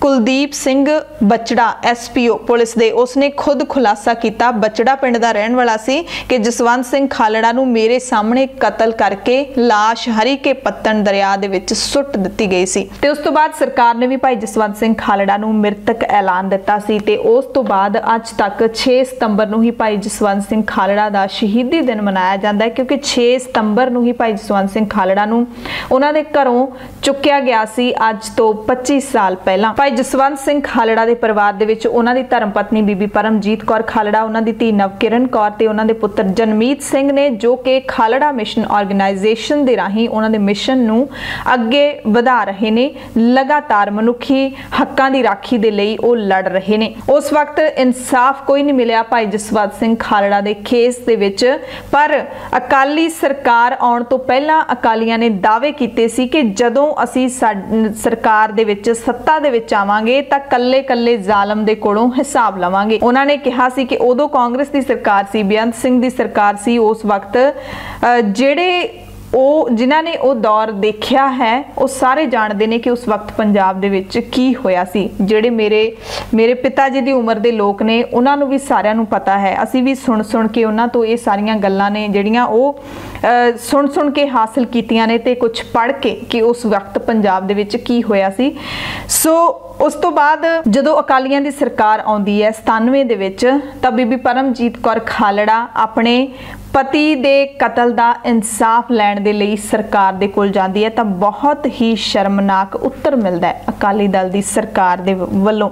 ਕੁਲਦੀਪ ਸਿੰਘ ਬਚੜਾ ਐਸਪੀਓ ਪੁਲਿਸ ਦੇ, ਉਸਨੇ ਖੁਦ ਖੁਲਾਸਾ ਕੀਤਾ। ਬਚੜਾ ਪਿੰਡ ਦਾ ਰਹਿਣ ਵਾਲਾ ਸੀ ਕਿ ਜਸਵੰਤ ਸਿੰਘ ਖਾਲੜਾ ਨੂੰ ਮੇਰੇ ਸਾਹਮਣੇ ਕਤਲ ਕਰਕੇ লাশ ਹਰੀਕੇ ਪੱਤਣ ਦਰਿਆ ਦੇ ਵਿੱਚ ਸੁੱਟ ਦਿੱਤੀ ਗਈ ਸੀ। ਤੇ ਉਸ ਤੋਂ ਬਾਅਦ ਸਰਕਾਰ ਨੇ ਵੀ ਭਾਈ ਜਸਵੰਤ ਸਿੰਘ ਖਾਲੜਾ ਨੂੰ ਮ੍ਰਿਤਕ ਐਲਾਨ ਦਿੱਤਾ ਸੀ ਤੇ ਉਸ ਤੋਂ ਬਾਅਦ ਅੱਜ ਤੱਕ 6 ਸਤੰਬਰ ਨੂੰ ਹੀ ਭਾਈ ਜਸਵੰਤ ਸਿੰਘ ਖਾਲੜਾ ਦਾ ਸ਼ਹੀਦੀ ਦਿਨ ਮਨਾਇਆ ਜਾਂਦਾ ਹੈ, ਕਿਉਂਕਿ 6 ਸਤੰਬਰ ਨੂੰ ਹੀ ਭਾਈ ਜਸਵੰਤ ਸਿੰਘ ਖਾਲੜਾ ਨੂੰ ਉਹਨਾਂ ਦੇ ਘਰੋਂ ਚੁੱਕਿਆ ਗਿਆ ਸੀ ਅੱਜ ਤੋਂ 25 ਸਾਲ ਪਹਿਲਾਂ। ਭਾਈ ਜਸਵੰਤ ਸਿੰਘ ਖਾਲੜਾ ਦੇ ਪਰਿਵਾਰ ਦੇ ਵਿੱਚ ਉਹਨਾਂ ਦੀ ਧਰਮ ਪਤਨੀ ਬੀਬੀ ਪਰਮਜੀਤ ਕੌਰ ਖਾਲੜਾ, ਉਹਨਾਂ ਦੀ ਧੀ ਨਵਕਿਰਨ ਕੌਰ ਤੇ ਉਹਨਾਂ ਦੇ ਪੁੱਤਰ ਜਨਮੀਤ ਸਿੰਘ ਨੇ ਜੋ ਕਿ ਖਾਲੜਾ ਮਿਸ਼ਨ ਆਰਗੇਨਾਈਜੇਸ਼ਨ ਦੇ ਰਾਹੀਂ ਉਹਨਾਂ ਦੇ ਮਿਸ਼ਨ ਨੂੰ ਅੱਗੇ ਵਧਾ ਰਹੇ ਨੇ, ਲਗਾਤਾਰ ਮਨੁੱਖੀ ਹੱਕਾਂ ਦੀ ਰਾਖੀ ਦੇ ਲਈ ਉਹ ਲੜ ਰਹੇ ਨੇ। ਉਸ ਵਕਤ ਇਨਸਾਫ ਕੋਈ ਨਹੀਂ ਮਿਲਿਆ ਭਾਈ ਜਸਵੰਤ ਸਿੰਘ ਖਾਲੜਾ ਦੇ ਕੇਸ ਦੇ ਵਿੱਚ। ਪਰ ਅਕਾਲੀ ਸਰਕਾਰ ਆਉਣ ਤੋਂ ਪਹਿਲਾਂ ਅਕਾਲੀਆਂ ਨੇ ਦਾਅਵੇ ਕੀਤੇ ਸੀ ਕਿ ਜਦੋਂ ਅਸੀਂ ਸਰਕਾਰ ਦੇ ਵਿੱਚ, ਸੱਤਾ ਦੇ ਵਿੱਚ ਆਵਾਂਗੇ ਤਾਂ ਕੱਲੇ-ਕੱਲੇ ਜ਼ਾਲਮ ਦੇ ਕੋਲੋਂ ਹਿਸਾਬ ਲਵਾਂਗੇ। ਉਹਨਾਂ ਨੇ ਕਿਹਾ ਸੀ ਕਿ ਉਦੋਂ ਕਾਂਗਰਸ ਦੀ ਸਰਕਾਰ ਸੀ, ਬੇਅੰਤ ਸਿੰਘ ਦੀ ਸਰਕਾਰ ਸੀ, ਉਸ ਵਕਤ ਜਿਹੜੇ ਉਹ, ਜਿਨ੍ਹਾਂ ਨੇ ਉਹ ਦੌਰ ਦੇਖਿਆ ਹੈ, ਉਹ ਸਾਰੇ ਜਾਣਦੇ ਨੇ ਕਿ ਉਸ ਵਕਤ ਪੰਜਾਬ ਦੇ ਵਿੱਚ ਕੀ ਹੋਇਆ ਸੀ। ਜਿਹੜੇ ਮੇਰੇ ਮੇਰੇ ਪਿਤਾ ਜੀ ਦੀ ਉਮਰ ਦੇ ਲੋਕ ਨੇ, ਉਹਨਾਂ ਨੂੰ ਵੀ ਸਾਰਿਆਂ ਨੂੰ ਪਤਾ ਹੈ। ਅਸੀਂ ਵੀ ਸੁਣ ਸੁਣ ਕੇ ਉਹਨਾਂ ਤੋਂ ਇਹ ਸਾਰੀਆਂ ਗੱਲਾਂ ਨੇ, ਜਿਹੜੀਆਂ ਉਹ ਸੁਣ ਸੁਣ ਕੇ ਹਾਸਲ ਕੀਤੀਆਂ ਨੇ ਤੇ ਕੁਝ ਪੜ੍ਹ ਕੇ ਕਿ ਉਸ ਵਕਤ ਪੰਜਾਬ ਦੇ ਵਿੱਚ ਕੀ ਹੋਇਆ ਸੀ। ਸੋ ਉਸ ਤੋਂ ਬਾਅਦ ਜਦੋਂ ਅਕਾਲੀਆਂ ਦੀ ਸਰਕਾਰ ਆਉਂਦੀ ਹੈ 97 ਦੇ ਵਿੱਚ, ਤਾਂ ਬੀਬੀ ਪਰਮਜੀਤ ਕੌਰ ਖਾਲੜਾ ਆਪਣੇ ਪਤੀ ਦੇ ਕਤਲ ਦਾ ਇਨਸਾਫ ਲੈਣ ਦੇ ਲਈ ਸਰਕਾਰ ਦੇ ਕੋਲ ਜਾਂਦੀ ਹੈ ਤਾਂ ਬਹੁਤ ਹੀ ਸ਼ਰਮਨਾਕ ਉੱਤਰ ਮਿਲਦਾ ਹੈ ਅਕਾਲੀ ਦਲ ਦੀ ਸਰਕਾਰ ਦੇ ਵੱਲੋਂ।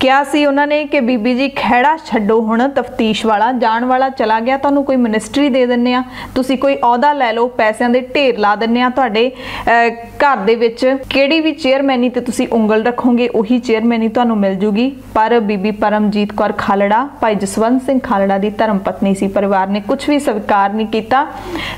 ਕਿਹਾ ਸੀ ਉਹਨਾਂ ਨੇ ਕਿ ਬੀਬੀ ਜੀ ਖਹਿੜਾ ਛੱਡੋ ਹੁਣ, ਤਫਤੀਸ਼ ਵਾਲਾ, ਜਾਣ ਵਾਲਾ ਚਲਾ ਗਿਆ, ਤੁਹਾਨੂੰ ਕੋਈ ਮਿਨਿਸਟਰੀ ਦੇ ਦਿੰਨੇ ਆ ਤੁਸੀਂ ਕੋਈ ਅਹੁਦਾ ਲੈ ਲਓ, ਪੈਸਿਆਂ ਦੇ ਢੇਰ ਲਾ ਦਿੰਨੇ ਆ ਤੁਹਾਡੇ ਘਰ ਦੇ ਵਿੱਚ। ਕਿਹੜੀ ਵੀ ਚੇਅਰਮੈਨੀ ਤੇ ਤੁਸੀਂ ਉਂਗਲ ਰੱਖੋਗੇ, ਉਹੀ ਚੇਅਰਮੈਨੀ ਤੁਹਾਨੂੰ ਮਿਲ ਜੂਗੀ। ਪਰ ਬੀਬੀ ਪਰਮਜੀਤ ਕੌਰ ਖਾਲੜਾ, ਭਾਈ ਜਸਵੰਤ ਸਿੰਘ ਖਾਲੜਾ ਦੀ ਧਰਮ ਪਤਨੀ ਸੀ, ਪਰਿਵਾਰ ਨੇ ਕੁਝ ਵੀ ਸਵੀਕਾਰ ਨਹੀਂ ਕੀਤਾ।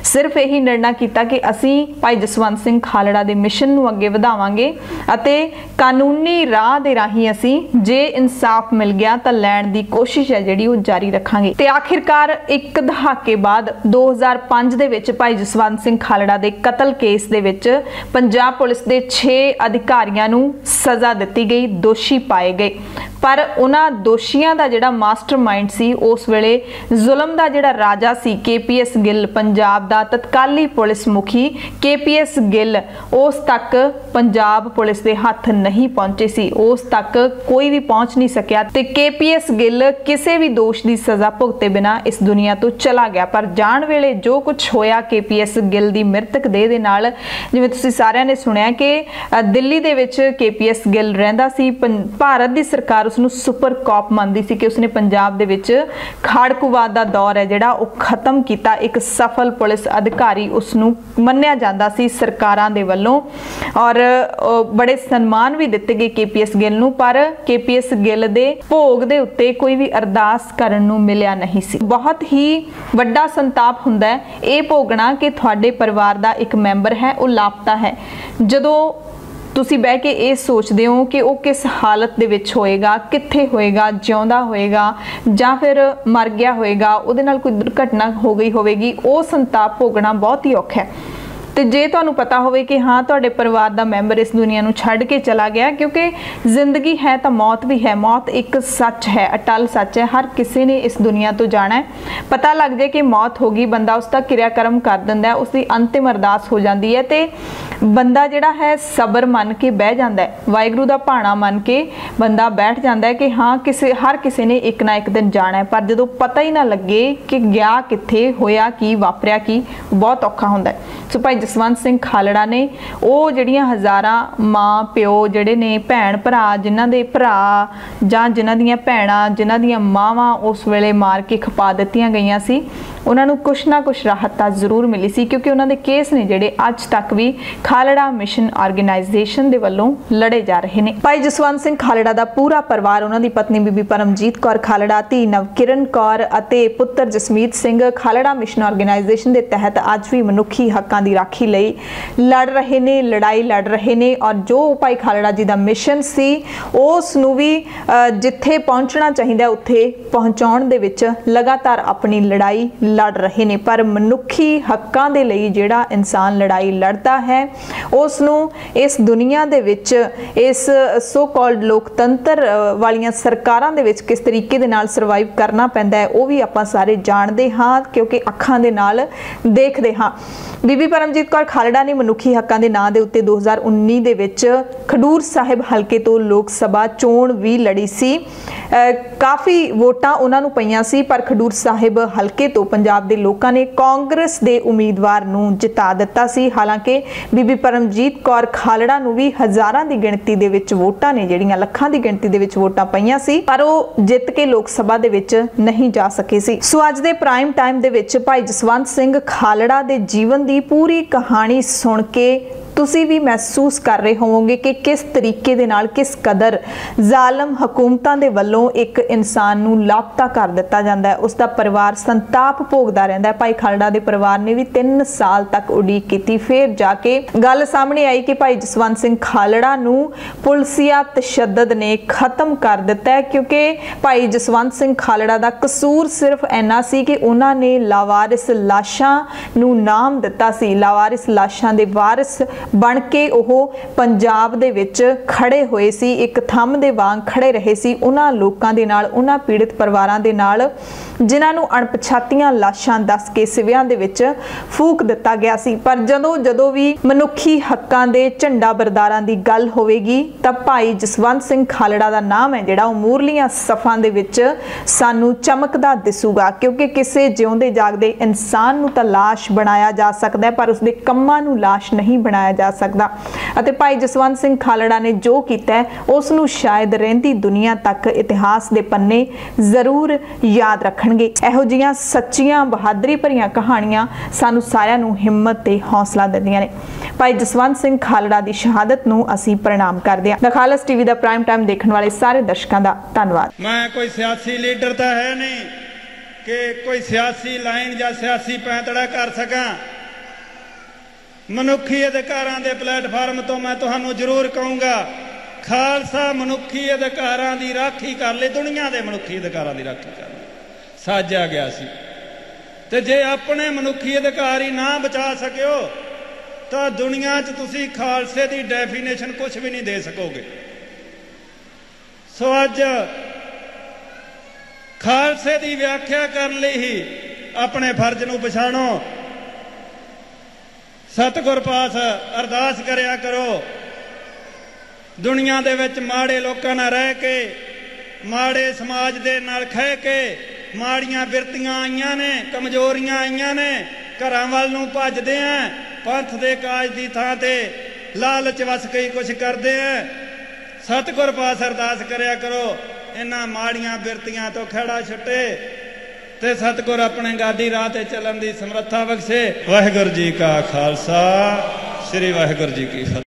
ਸਿਰਫ ਇਹੀ ਨਿਰਣਾ ਕੀਤਾ ਕਿ ਅਸੀਂ ਭਾਈ ਜਸਵੰਤ ਸਿੰਘ ਖਾਲੜਾ ਦੇ ਮਿਸ਼ਨ ਨੂੰ ਅੱਗੇ ਵਧਾਵਾਂਗੇ ਅਤੇ ਕਾਨੂੰਨੀ ਰਾਹ ਦੇ ਰਾਹੀਂ ਅਸੀਂ ਜੇ ਇਨਸਾਫ ਮਿਲ ਗਿਆ ਤਾਂ ਲੈਣ ਦੀ ਕੋਸ਼ਿਸ਼ ਹੈ ਜਿਹੜੀ ਉਹ ਜਾਰੀ ਰੱਖਾਂਗੇ। ਤੇ ਆਖਿਰਕਾਰ ਇੱਕ ਦਹਾਕੇ ਬਾਅਦ 2005 ਦੇ ਵਿੱਚ ਭਾਈ ਜਸਵੰਤ ਸਿੰਘ ਖਾਲੜਾ ਦੇ ਕਤਲ ਕੇਸ ਦੇ ਵਿੱਚ ਪੰਜਾਬ ਪੁਲਿਸ ਦੇ 6 ਅਧਿਕਾਰੀਆਂ ਨੂੰ ਸਜ਼ਾ ਦਿੱਤੀ ਗਈ, ਦੋਸ਼ੀ ਪਾਏ ਗਏ। ਪਰ ਉਹਨਾਂ ਦੋਸ਼ੀਆਂ ਦਾ ਜਿਹੜਾ ਮਾਸਟਰਮਾਈਂਡ ਸੀ, ਉਸ ਵੇਲੇ ਜ਼ੁਲਮ ਦਾ ਜਿਹੜਾ ਰਾਜਾ ਸੀ ਕੇਪੀਐਸ ਗਿੱਲ, ਪੰਜਾਬ ਦਾ ਤਤਕਾਲੀ ਪੁਲਿਸ ਮੁਖੀ ਕੇਪੀਐਸ ਗਿੱਲ, ਉਸ ਤੱਕ ਪੰਜਾਬ ਪੁਲਿਸ ਦੇ ਹੱਥ ਨਹੀਂ ਪਹੁੰਚੇ ਸੀ। ਉਸ ਤੱਕ ਕੋਈ ਵੀ ਪਹੁੰਚ ਨਹੀਂ ਸਕਿਆ ਤੇ ਕੇਪੀਐਸ ਗਿੱਲ ਕਿਸੇ ਵੀ ਦੋਸ਼ ਦੀ ਸਜ਼ਾ ਭੁਗਤੇ ਬਿਨਾ ਇਸ ਦੁਨੀਆ ਤੋਂ ਚਲਾ ਗਿਆ। ਪਰ ਜਾਣ ਵੇਲੇ ਜੋ ਕੁਝ ਹੋਇਆ ਕੇਪੀਐਸ ਗਿੱਲ ਦੀ ਮ੍ਰਿਤਕ ਦੇਹ ਦੇ ਨਾਲ। ਜਿਵੇਂ ਤੁਸੀਂ ਸਾਰਿਆਂ ਨੇ ਸੁਣਿਆ ਕਿ ਦਿੱਲੀ ਦੇ ਵਿੱਚ ਕੇਪੀਐਸ ਗਿੱਲ ਰਹਿੰਦਾ ਸੀ। ਭਾਰਤ ਦੀ ਸਰਕਾਰ ਉਸ ਨੂੰ ਸੁਪਰ ਕਾਪ ਮੰਨਦੀ ਸੀ ਕਿ ਉਸਨੇ ਪੰਜਾਬ ਦੇ ਵਿੱਚ ਖਾੜਕੂਵਾਦ ਦਾ ਦੌਰ ਹੈ ਜਿਹੜਾ ਉਹ ਖਤਮ ਕੀਤਾ। ਇੱਕ ਸਫਲ ਪੁਲਿਸ ਅਧਿਕਾਰੀ ਉਸ ਨੂੰ ਮੰਨਿਆ ਜਾਂਦਾ ਸੀ ਸਰਕਾਰਾਂ ਦੇ ਵੱਲੋਂ। ਔਰ ਬੜੇ ਸਨਮਾਨ ਵੀ ਦਿੱਤੇ ਗਏ ਕੇਪੀਐਸ ਗਿੱਲ ਨੂੰ, ਪਰ ਕੇਪੀਐਸ ਗਿੱਲ ਦੇ ਭੋਗ ਦੇ ਉੱਤੇ ਕੋਈ ਵੀ ਅਰਦਾਸ ਕਰਨ ਨੂੰ ਮਿਲਿਆ ਨਹੀਂ ਸੀ। ਬਹੁਤ ਹੀ ਵੱਡਾ ਸੰਤਾਪ ਹੁੰਦਾ ਹੈ। ਇਹ ਭੋਗਣਾ ਕਿ ਤੁਹਾਡੇ ਪਰਿਵਾਰ ਦਾ ਇੱਕ ਮੈਂਬਰ ਹੈ, ਉਹ ਲਾਪਤਾ ਹੈ। ਜਦੋਂ ਤੁਸੀਂ ਬਹਿ ਕੇ ਇਹ ਸੋਚਦੇ ਹੋ ਕਿ ਉਹ ਕਿਸ ਹਾਲਤ ਦੇ ਵਿੱਚ ਹੋਏਗਾ, ਕਿੱਥੇ ਹੋਏਗਾ, ਜਿਉਂਦਾ ਹੋਏਗਾ ਜਾਂ ਫਿਰ ਮਰ ਗਿਆ ਹੋਏਗਾ, ਉਹਦੇ ਨਾਲ ਕੋਈ ਦੁਰਘਟਨਾ ਹੋ ਗਈ ਹੋਵੇਗੀ, ਉਹ ਸੰਤਾਪ ਭੋਗਣਾ ਬਹੁਤ ਹੀ ਔਖਾ ਹੈ। ਤੇ ਜੇ ਤੁਹਾਨੂੰ ਪਤਾ ਹੋਵੇ ਕਿ ਹਾਂ, ਤੁਹਾਡੇ ਪਰਿਵਾਰ ਦਾ ਮੈਂਬਰ ਇਸ ਦੁਨੀਆ ਨੂੰ ਛੱਡ ਕੇ ਚਲਾ ਗਿਆ, ਕਿਉਂਕਿ ਜ਼ਿੰਦਗੀ ਹੈ ਤਾਂ ਮੌਤ ਵੀ ਹੈ। ਮੌਤ ਇੱਕ ਸੱਚ ਹੈ, ਅਟਲ ਸੱਚ ਹੈ। ਹਰ ਕਿਸੇ ਨੇ ਇਸ ਦੁਨੀਆ ਤੋਂ ਜਾਣਾ ਹੈ। ਪਤਾ ਲੱਗ ਜਾਏ ਕਿ ਮੌਤ ਹੋ ਗਈ, ਬੰਦਾ ਉਸ ਦਾ ਕਿਰਿਆ ਕਰਮ ਕਰ ਦਿੰਦਾ ਹੈ, ਉਸ ਦੀ ਅੰਤਿਮ ਅਰਦਾਸ ਹੋ ਜਾਂਦੀ ਹੈ ਤੇ ਬੰਦਾ ਜਿਹੜਾ ਹੈ ਸਬਰ ਮੰਨ ਕੇ ਬਹਿ ਜਾਂਦਾ ਹੈ। ਵਾਹਿਗੁਰੂ ਦਾ ਭਾਣਾ ਮੰਨ ਕੇ ਬੰਦਾ ਬੈਠ ਜਾਂਦਾ ਹੈ ਕਿ ਹਾਂ, ਕਿਸੇ, ਹਰ ਕਿਸੇ ਨੇ ਇੱਕ ਨਾ ਇੱਕ ਦਿਨ ਜਾਣਾ ਹੈ। ਪਰ ਜਦੋਂ ਪਤਾ ਹੀ ਨਾ ਲੱਗੇ ਕਿ ਗਿਆ ਕਿੱਥੇ, ਹੋਇਆ ਕੀ, ਵਾਪਰਿਆ ਕੀ, ਬਹੁਤ ਔਖਾ ਹੁੰਦਾ ਹੈ। ਸੋ ਭਾਈ ਜਸਵੰਤ ਸਿੰਘ ਖਾਲੜਾ ਨੇ, ਉਹ ਜਿਹੜੀਆਂ ਹਜ਼ਾਰਾਂ ਮਾਂ, ਪਿਓ ਜਿਹੜੇ ਨੇ, ਭੈਣ, ਭਰਾ, ਜਿਨ੍ਹਾਂ ਦੇ ਭਰਾ ਜਾਂ ਜਿਨ੍ਹਾਂ ਦੀਆਂ ਭੈਣਾਂ, ਜਿਨ੍ਹਾਂ ਦੀਆਂ ਮਾਵਾਂ ਉਸ ਵੇਲੇ ਮਾਰ ਕੇ ਖਪਾ ਦਿੱਤੀਆਂ ਗਈਆਂ ਸੀ ਉਹਨਾਂ ਨੂੰ ਕੁਛ ਨਾ ਕੁਛ ਰਾਹਤ ਤਾਂ ਜ਼ਰੂਰ ਮਿਲੀ ਸੀ ਕਿਉਂਕਿ ਉਹਨਾਂ ਦੇ ਕੇਸ ਨੇ ਜਿਹੜੇ ਅੱਜ ਤੱਕ ਵੀ ਖਾਲੜਾ ਮਿਸ਼ਨ ਆਰਗੇਨਾਈਜੇਸ਼ਨ ਦੇ ਵੱਲੋਂ ਲੜੇ ਜਾ ਰਹੇ ਨੇ। ਭਾਈ ਜਸਵੰਤ ਸਿੰਘ ਖਾਲੜਾ ਦਾ ਪੂਰਾ ਪਰਿਵਾਰ, ਉਹਨਾਂ ਦੀ ਪਤਨੀ ਬੀਬੀ ਪਰਮਜੀਤ ਕੌਰ ਖਾਲੜਾ, ਧੀ ਨਵਕਿਰਨ ਕੌਰ ਅਤੇ ਪੁੱਤਰ ਜਸਮੀਤ ਸਿੰਘ ਖਾਲੜਾ ਮਿਸ਼ਨ ਆਰਗੇਨਾਈਜੇਸ਼ਨ ਦੇ ਤਹਿਤ ਅੱਜ ਵੀ ਮਨੁੱਖੀ ਹੱਕਾਂ ਦੀ ਰਾਖੀ ਲਈ ਲੜ ਰਹੇ ਨੇ, ਲੜਾਈ ਲੜ ਰਹੇ ਨੇ ਔਰ ਜੋ ਭਾਈ ਖਾਲੜਾ ਜੀ ਦਾ ਮਿਸ਼ਨ ਸੀ, ਉਸ ਨੂੰ ਵੀ ਜਿੱਥੇ ਪਹੁੰਚਣਾ ਚਾਹੀਦਾ, ਉੱਥੇ ਪਹੁੰਚਾਉਣ ਦੇ ਵਿੱਚ ਲਗਾਤਾਰ ਆਪਣੀ ਲੜਾਈ ਲੜ ਰਹੇ ਨੇ। ਪਰ ਮਨੁੱਖੀ ਹੱਕਾਂ ਦੇ ਲਈ ਜਿਹੜਾ ਇਨਸਾਨ ਲੜਾਈ ਲੜਦਾ ਹੈ ਉਸ ਨੂੰ ਇਸ ਦੁਨੀਆ ਦੇ ਵਿੱਚ, ਇਸ ਸੋ ਕਾਲਡ ਲੋਕਤੰਤਰ ਵਾਲੀਆਂ ਸਰਕਾਰਾਂ ਦੇ ਵਿੱਚ ਕਿਸ ਤਰੀਕੇ ਦੇ ਨਾਲ ਸਰਵਾਈਵ ਕਰਨਾ ਪੈਂਦਾ ਹੈ, ਉਹ ਵੀ ਆਪਾਂ ਸਾਰੇ ਜਾਣਦੇ ਹਾਂ, ਕਿਉਂਕਿ ਅੱਖਾਂ ਦੇ ਨਾਲ ਦੇਖਦੇ ਹਾਂ। ਬੀਬੀ ਪਰਮਜੀਤ ਕੌਰ ਖਾਲੜਾ ਨੇ ਮਨੁੱਖੀ ਹੱਕਾਂ ਦੇ ਨਾਂ ਦੇ ਉੱਤੇ 2019 ਦੇ ਵਿੱਚ ਖਡੂਰ ਸਾਹਿਬ ਹਲਕੇ ਤੋਂ ਲੋਕ ਸਭਾ ਚੋਣ ਵੀ ਲੜੀ ਸੀ। ਕਾਫੀ ਵੋਟਾਂ ਉਹਨਾਂ ਨੂੰ ਪਈਆਂ ਸੀ, ਪਰ ਖਡੂਰ ਸਾਹਿਬ ਹਲਕੇ ਤੋਂ ਪੰਜਾਬ ਦੇ ਲੋਕਾਂ ਨੇ ਕਾਂਗਰਸ ਦੇ ਉਮੀਦਵਾਰ ਨੂੰ ਜਿਤਾ ਦਿੱਤਾ ਸੀ। ਹਾਲਾਂਕਿ ਬੀਬੀ ਪਰਮਜੀਤ ਕੌਰ ਖਾਲੜਾ ਨੂੰ ਵੀ ਹਜ਼ਾਰਾਂ ਦੀ ਗਿਣਤੀ ਦੇ ਵਿੱਚ ਵੋਟਾਂ ਨੇ, ਜਿਹੜੀਆਂ ਲੱਖਾਂ ਦੀ ਗਿਣਤੀ ਦੇ ਵਿੱਚ ਵੋਟਾਂ ਪਈਆਂ ਸੀ, ਪਰ ਉਹ ਜਿੱਤ ਕੇ ਲੋਕ ਸਭਾ ਦੇ ਵਿੱਚ ਨਹੀਂ ਜਾ ਸਕੇ ਸੀ। ਸੋ ਅੱਜ ਦੇ ਪ੍ਰਾਈਮ ਟਾਈਮ ਦੇ ਵਿੱਚ ਭਾਈ ਜਸਵੰਤ ਸਿੰਘ ਖਾਲੜਾ ਦੇ ਜੀਵਨ ਦੀ ਪੂਰੀ ਕਹਾਣੀ ਸੁਣ ਕੇ ਤੁਸੀਂ ਵੀ ਮਹਿਸੂਸ ਕਰ ਰਹੇ ਹੋਵੋਗੇ ਕਿ ਕਿਸ ਤਰੀਕੇ ਦੇ ਨਾਲ, ਕਿਸ ਕਦਰ ਜ਼ਾਲਮ ਹਕੂਮਤਾਂ ਦੇ ਵੱਲੋਂ ਇੱਕ ਇਨਸਾਨ ਨੂੰ ਲਾਪਤਾ ਕਰ ਦਿੱਤਾ ਜਾਂਦਾ ਹੈ। ਉਸ ਦਾ ਪਰਿਵਾਰ ਸੰਤਾਪ ਭੋਗਦਾ ਰਹਿੰਦਾ ਹੈ। ਭਾਈ ਖਾਲੜਾ ਦੇ ਪਰਿਵਾਰ ਨੇ ਵੀ 3 ਸਾਲ ਤੱਕ ਉਡੀਕ ਕੀਤੀ। ਫਿਰ ਜਾ ਕੇ ਗੱਲ ਸਾਹਮਣੇ ਆਈ ਕਿ ਭਾਈ ਜਸਵੰਤ ਸਿੰਘ ਖਾਲੜਾ ਨੂੰ ਪੁਲਸੀਆ ਤਸ਼ੱਦਦ ਨੇ ਖਤਮ ਕਰ ਦਿੱਤਾ ਹੈ ਕਿਉਂਕਿ ਭਾਈ ਜਸਵੰਤ ਸਿੰਘ ਖਾਲੜਾ ਦਾ ਕਸੂਰ ਸਿਰਫ ਇੰਨਾ ਸੀ ਕਿ ਉਹਨਾਂ ਨੇ ਲਾਵਾਰਿਸ ਲਾਸ਼ਾਂ ਨੂੰ ਨਾਮ ਦਿੱਤਾ ਸੀ। ਲਾਵਾਰਿਸ ਲਾਸ਼ਾਂ ਦੇ ਵਾਰਿਸ ਬਣ ਕੇ ਉਹ ਪੰਜਾਬ ਦੇ ਵਿੱਚ ਖੜੇ ਹੋਏ ਸੀ, ਇੱਕ ਥੰਮ ਦੇ ਵਾਂਗ ਖੜੇ ਰਹੇ ਸੀ। ਉਹਨਾਂ ਲੋਕਾਂ ਦੇ ਨਾਲ, ਉਹਨਾਂ ਪੀੜਿਤ ਪਰਿਵਾਰਾਂ ਦੇ ਨਾਲ, ਜਿਨ੍ਹਾਂ ਨੂੰ ਅਣਪਛਾਤੀਆਂ ਲਾਸ਼ਾਂ ਦੱਸ ਕੇ ਸਿਵਿਆਂ ਦੇ ਵਿੱਚ ਫੂਕ ਦਿੱਤਾ ਗਿਆ ਸੀ। ਪਰ ਜਦੋਂ ਜਦੋਂ ਵੀ ਮਨੁੱਖੀ ਹੱਕਾਂ ਦੇ ਝੰਡਾ ਬਰਦਾਰਾਂ ਦੀ ਗੱਲ ਹੋਵੇਗੀ, ਤਾਂ ਭਾਈ ਜਸਵੰਤ ਸਿੰਘ ਖਾਲੜਾ ਦਾ ਨਾਮ ਹੈ ਜਿਹੜਾ ਉਹ ਮੂਰਲੀਆਂ ਸਫਾਂ ਦੇ ਵਿੱਚ ਸਾਨੂੰ ਚਮਕਦਾ ਦਿਸੂਗਾ, ਕਿਉਂਕਿ ਕਿਸੇ ਜਿਉਂਦੇ ਜਾਗਦੇ ਇਨਸਾਨ ਨੂੰ ਤਾਂ ਲਾਸ਼ ਬਣਾਇਆ ਜਾ ਸਕਦਾ ਪਰ ਉਸਦੇ ਕੰਮਾਂ ਨੂੰ ਲਾਸ਼ ਨਹੀਂ ਬਣਾਇਆ ਜਾ ਸਕਦਾ। ਅਤੇ ਭਾਈ ਜਸਵੰਤ ਸਿੰਘ ਖਾਲੜਾ ਨੇ ਜੋ ਕੀਤਾ ਉਸ ਨੂੰ ਸ਼ਾਇਦ ਰਹਿੰਦੀ ਦੁਨੀਆ ਤੱਕ ਇਤਿਹਾਸ ਦੇ ਪੰਨੇ ਜ਼ਰੂਰ ਯਾਦ ਰੱਖਣਗੇ। ਇਹੋ ਜੀਆਂ ਸੱਚੀਆਂ ਬਹਾਦਰੀ ਭਰੀਆਂ ਕਹਾਣੀਆਂ ਸਾਨੂੰ ਸਾਰਿਆਂ ਨੂੰ ਹਿੰਮਤ ਤੇ ਹੌਸਲਾ ਦਿੰਦੀਆਂ ਨੇ। ਭਾਈ ਜਸਵੰਤ ਸਿੰਘ ਖਾਲੜਾ ਦੀ ਸ਼ਹਾਦਤ ਨੂੰ ਅਸੀਂ ਪ੍ਰਣਾਮ ਕਰਦੇ ਹਾਂ। ਦਖਾਲਸ ਟੀਵੀ ਦਾ ਪ੍ਰਾਈਮ ਟਾਈਮ ਦੇਖਣ ਵਾਲੇ ਸਾਰੇ ਦਰਸ਼ਕਾਂ ਦਾ ਧੰਨਵਾਦ। ਮੈਂ ਕੋਈ ਸਿਆਸੀ ਲੀਡਰ ਤਾਂ ਹੈ ਨਹੀਂ ਕਿ ਕੋਈ ਸਿਆਸੀ ਲਾਈਨ ਜਾਂ ਸਿਆਸੀ ਪੈਂਤੜਾ ਕਰ ਸਕਾਂ। ਮਨੁੱਖੀ ਅਧਿਕਾਰਾਂ ਦੇ ਪਲੇਟਫਾਰਮ ਤੋਂ ਮੈਂ ਤੁਹਾਨੂੰ ਜ਼ਰੂਰ ਕਹੂੰਗਾ, ਖਾਲਸਾ ਮਨੁੱਖੀ ਅਧਿਕਾਰਾਂ ਦੀ ਰਾਖੀ ਕਰ ਲਈ ਦੁਨੀਆ ਦੇ ਮਨੁੱਖੀ ਅਧਿਕਾਰਾਂ ਦੀ ਰਾਖੀ ਕਰ ਲਈ ਸਾਜਿਆ ਗਿਆ ਸੀ। ਤੇ ਜੇ ਆਪਣੇ ਮਨੁੱਖੀ ਅਧਿਕਾਰ ਹੀ ਨਾ ਬਚਾ ਸਕਿਓ, ਤਾਂ ਦੁਨੀਆ 'ਚ ਤੁਸੀਂ ਖਾਲਸੇ ਦੀ ਡੈਫੀਨੇਸ਼ਨ ਕੁਝ ਵੀ ਨਹੀਂ ਦੇ ਸਕੋਗੇ। ਸੋ ਅੱਜ ਖਾਲਸੇ ਦੀ ਵਿਆਖਿਆ ਕਰਨ ਲਈ ਹੀ ਆਪਣੇ ਫਰਜ਼ ਨੂੰ ਪਛਾਣੋ। ਸਤਿਗੁਰ ਪਾਸ ਅਰਦਾਸ ਕਰਿਆ ਕਰੋ। ਦੁਨੀਆ ਦੇ ਵਿੱਚ ਮਾੜੇ ਲੋਕਾਂ ਨਾਲ ਰਹਿ ਕੇ, ਮਾੜੇ ਸਮਾਜ ਦੇ ਨਾਲ ਖਹਿ ਕੇ, ਮਾੜੀਆਂ ਬਿਰਤੀਆਂ ਆਈਆਂ ਨੇ, ਕਮਜ਼ੋਰੀਆਂ ਆਈਆਂ ਨੇ, ਘਰਾਂ ਵੱਲ ਨੂੰ ਭੱਜਦੇ ਆ, ਪੰਥ ਦੇ ਕਾਜ ਦੀ ਥਾਂ ਤੇ ਲਾਲਚ ਵਸ ਕੇ ਕੁਝ ਕਰਦੇ ਆ। ਸਤਿਗੁਰ ਪਾਸ ਅਰਦਾਸ ਕਰਿਆ ਕਰੋ। ਇਹਨਾਂ ਮਾੜੀਆਂ ਬਿਰਤੀਆਂ ਤੋਂ ਖੜਾ ਛੁੱਟੇ। ਤੇ ਸਤਿਗੁਰ ਆਪਣੇ ਗਾਡੀ ਰਾਹ ਤੇ ਚੱਲਣ ਦੀ ਸਮਰੱਥਾ ਬਖਸ਼ੇ। ਵਾਹਿਗੁਰੂ ਜੀ ਕਾ ਖਾਲਸਾ, ਸ੍ਰੀ ਵਾਹਿਗੁਰੂ ਜੀ ਕੀ ਫਤਿਹ।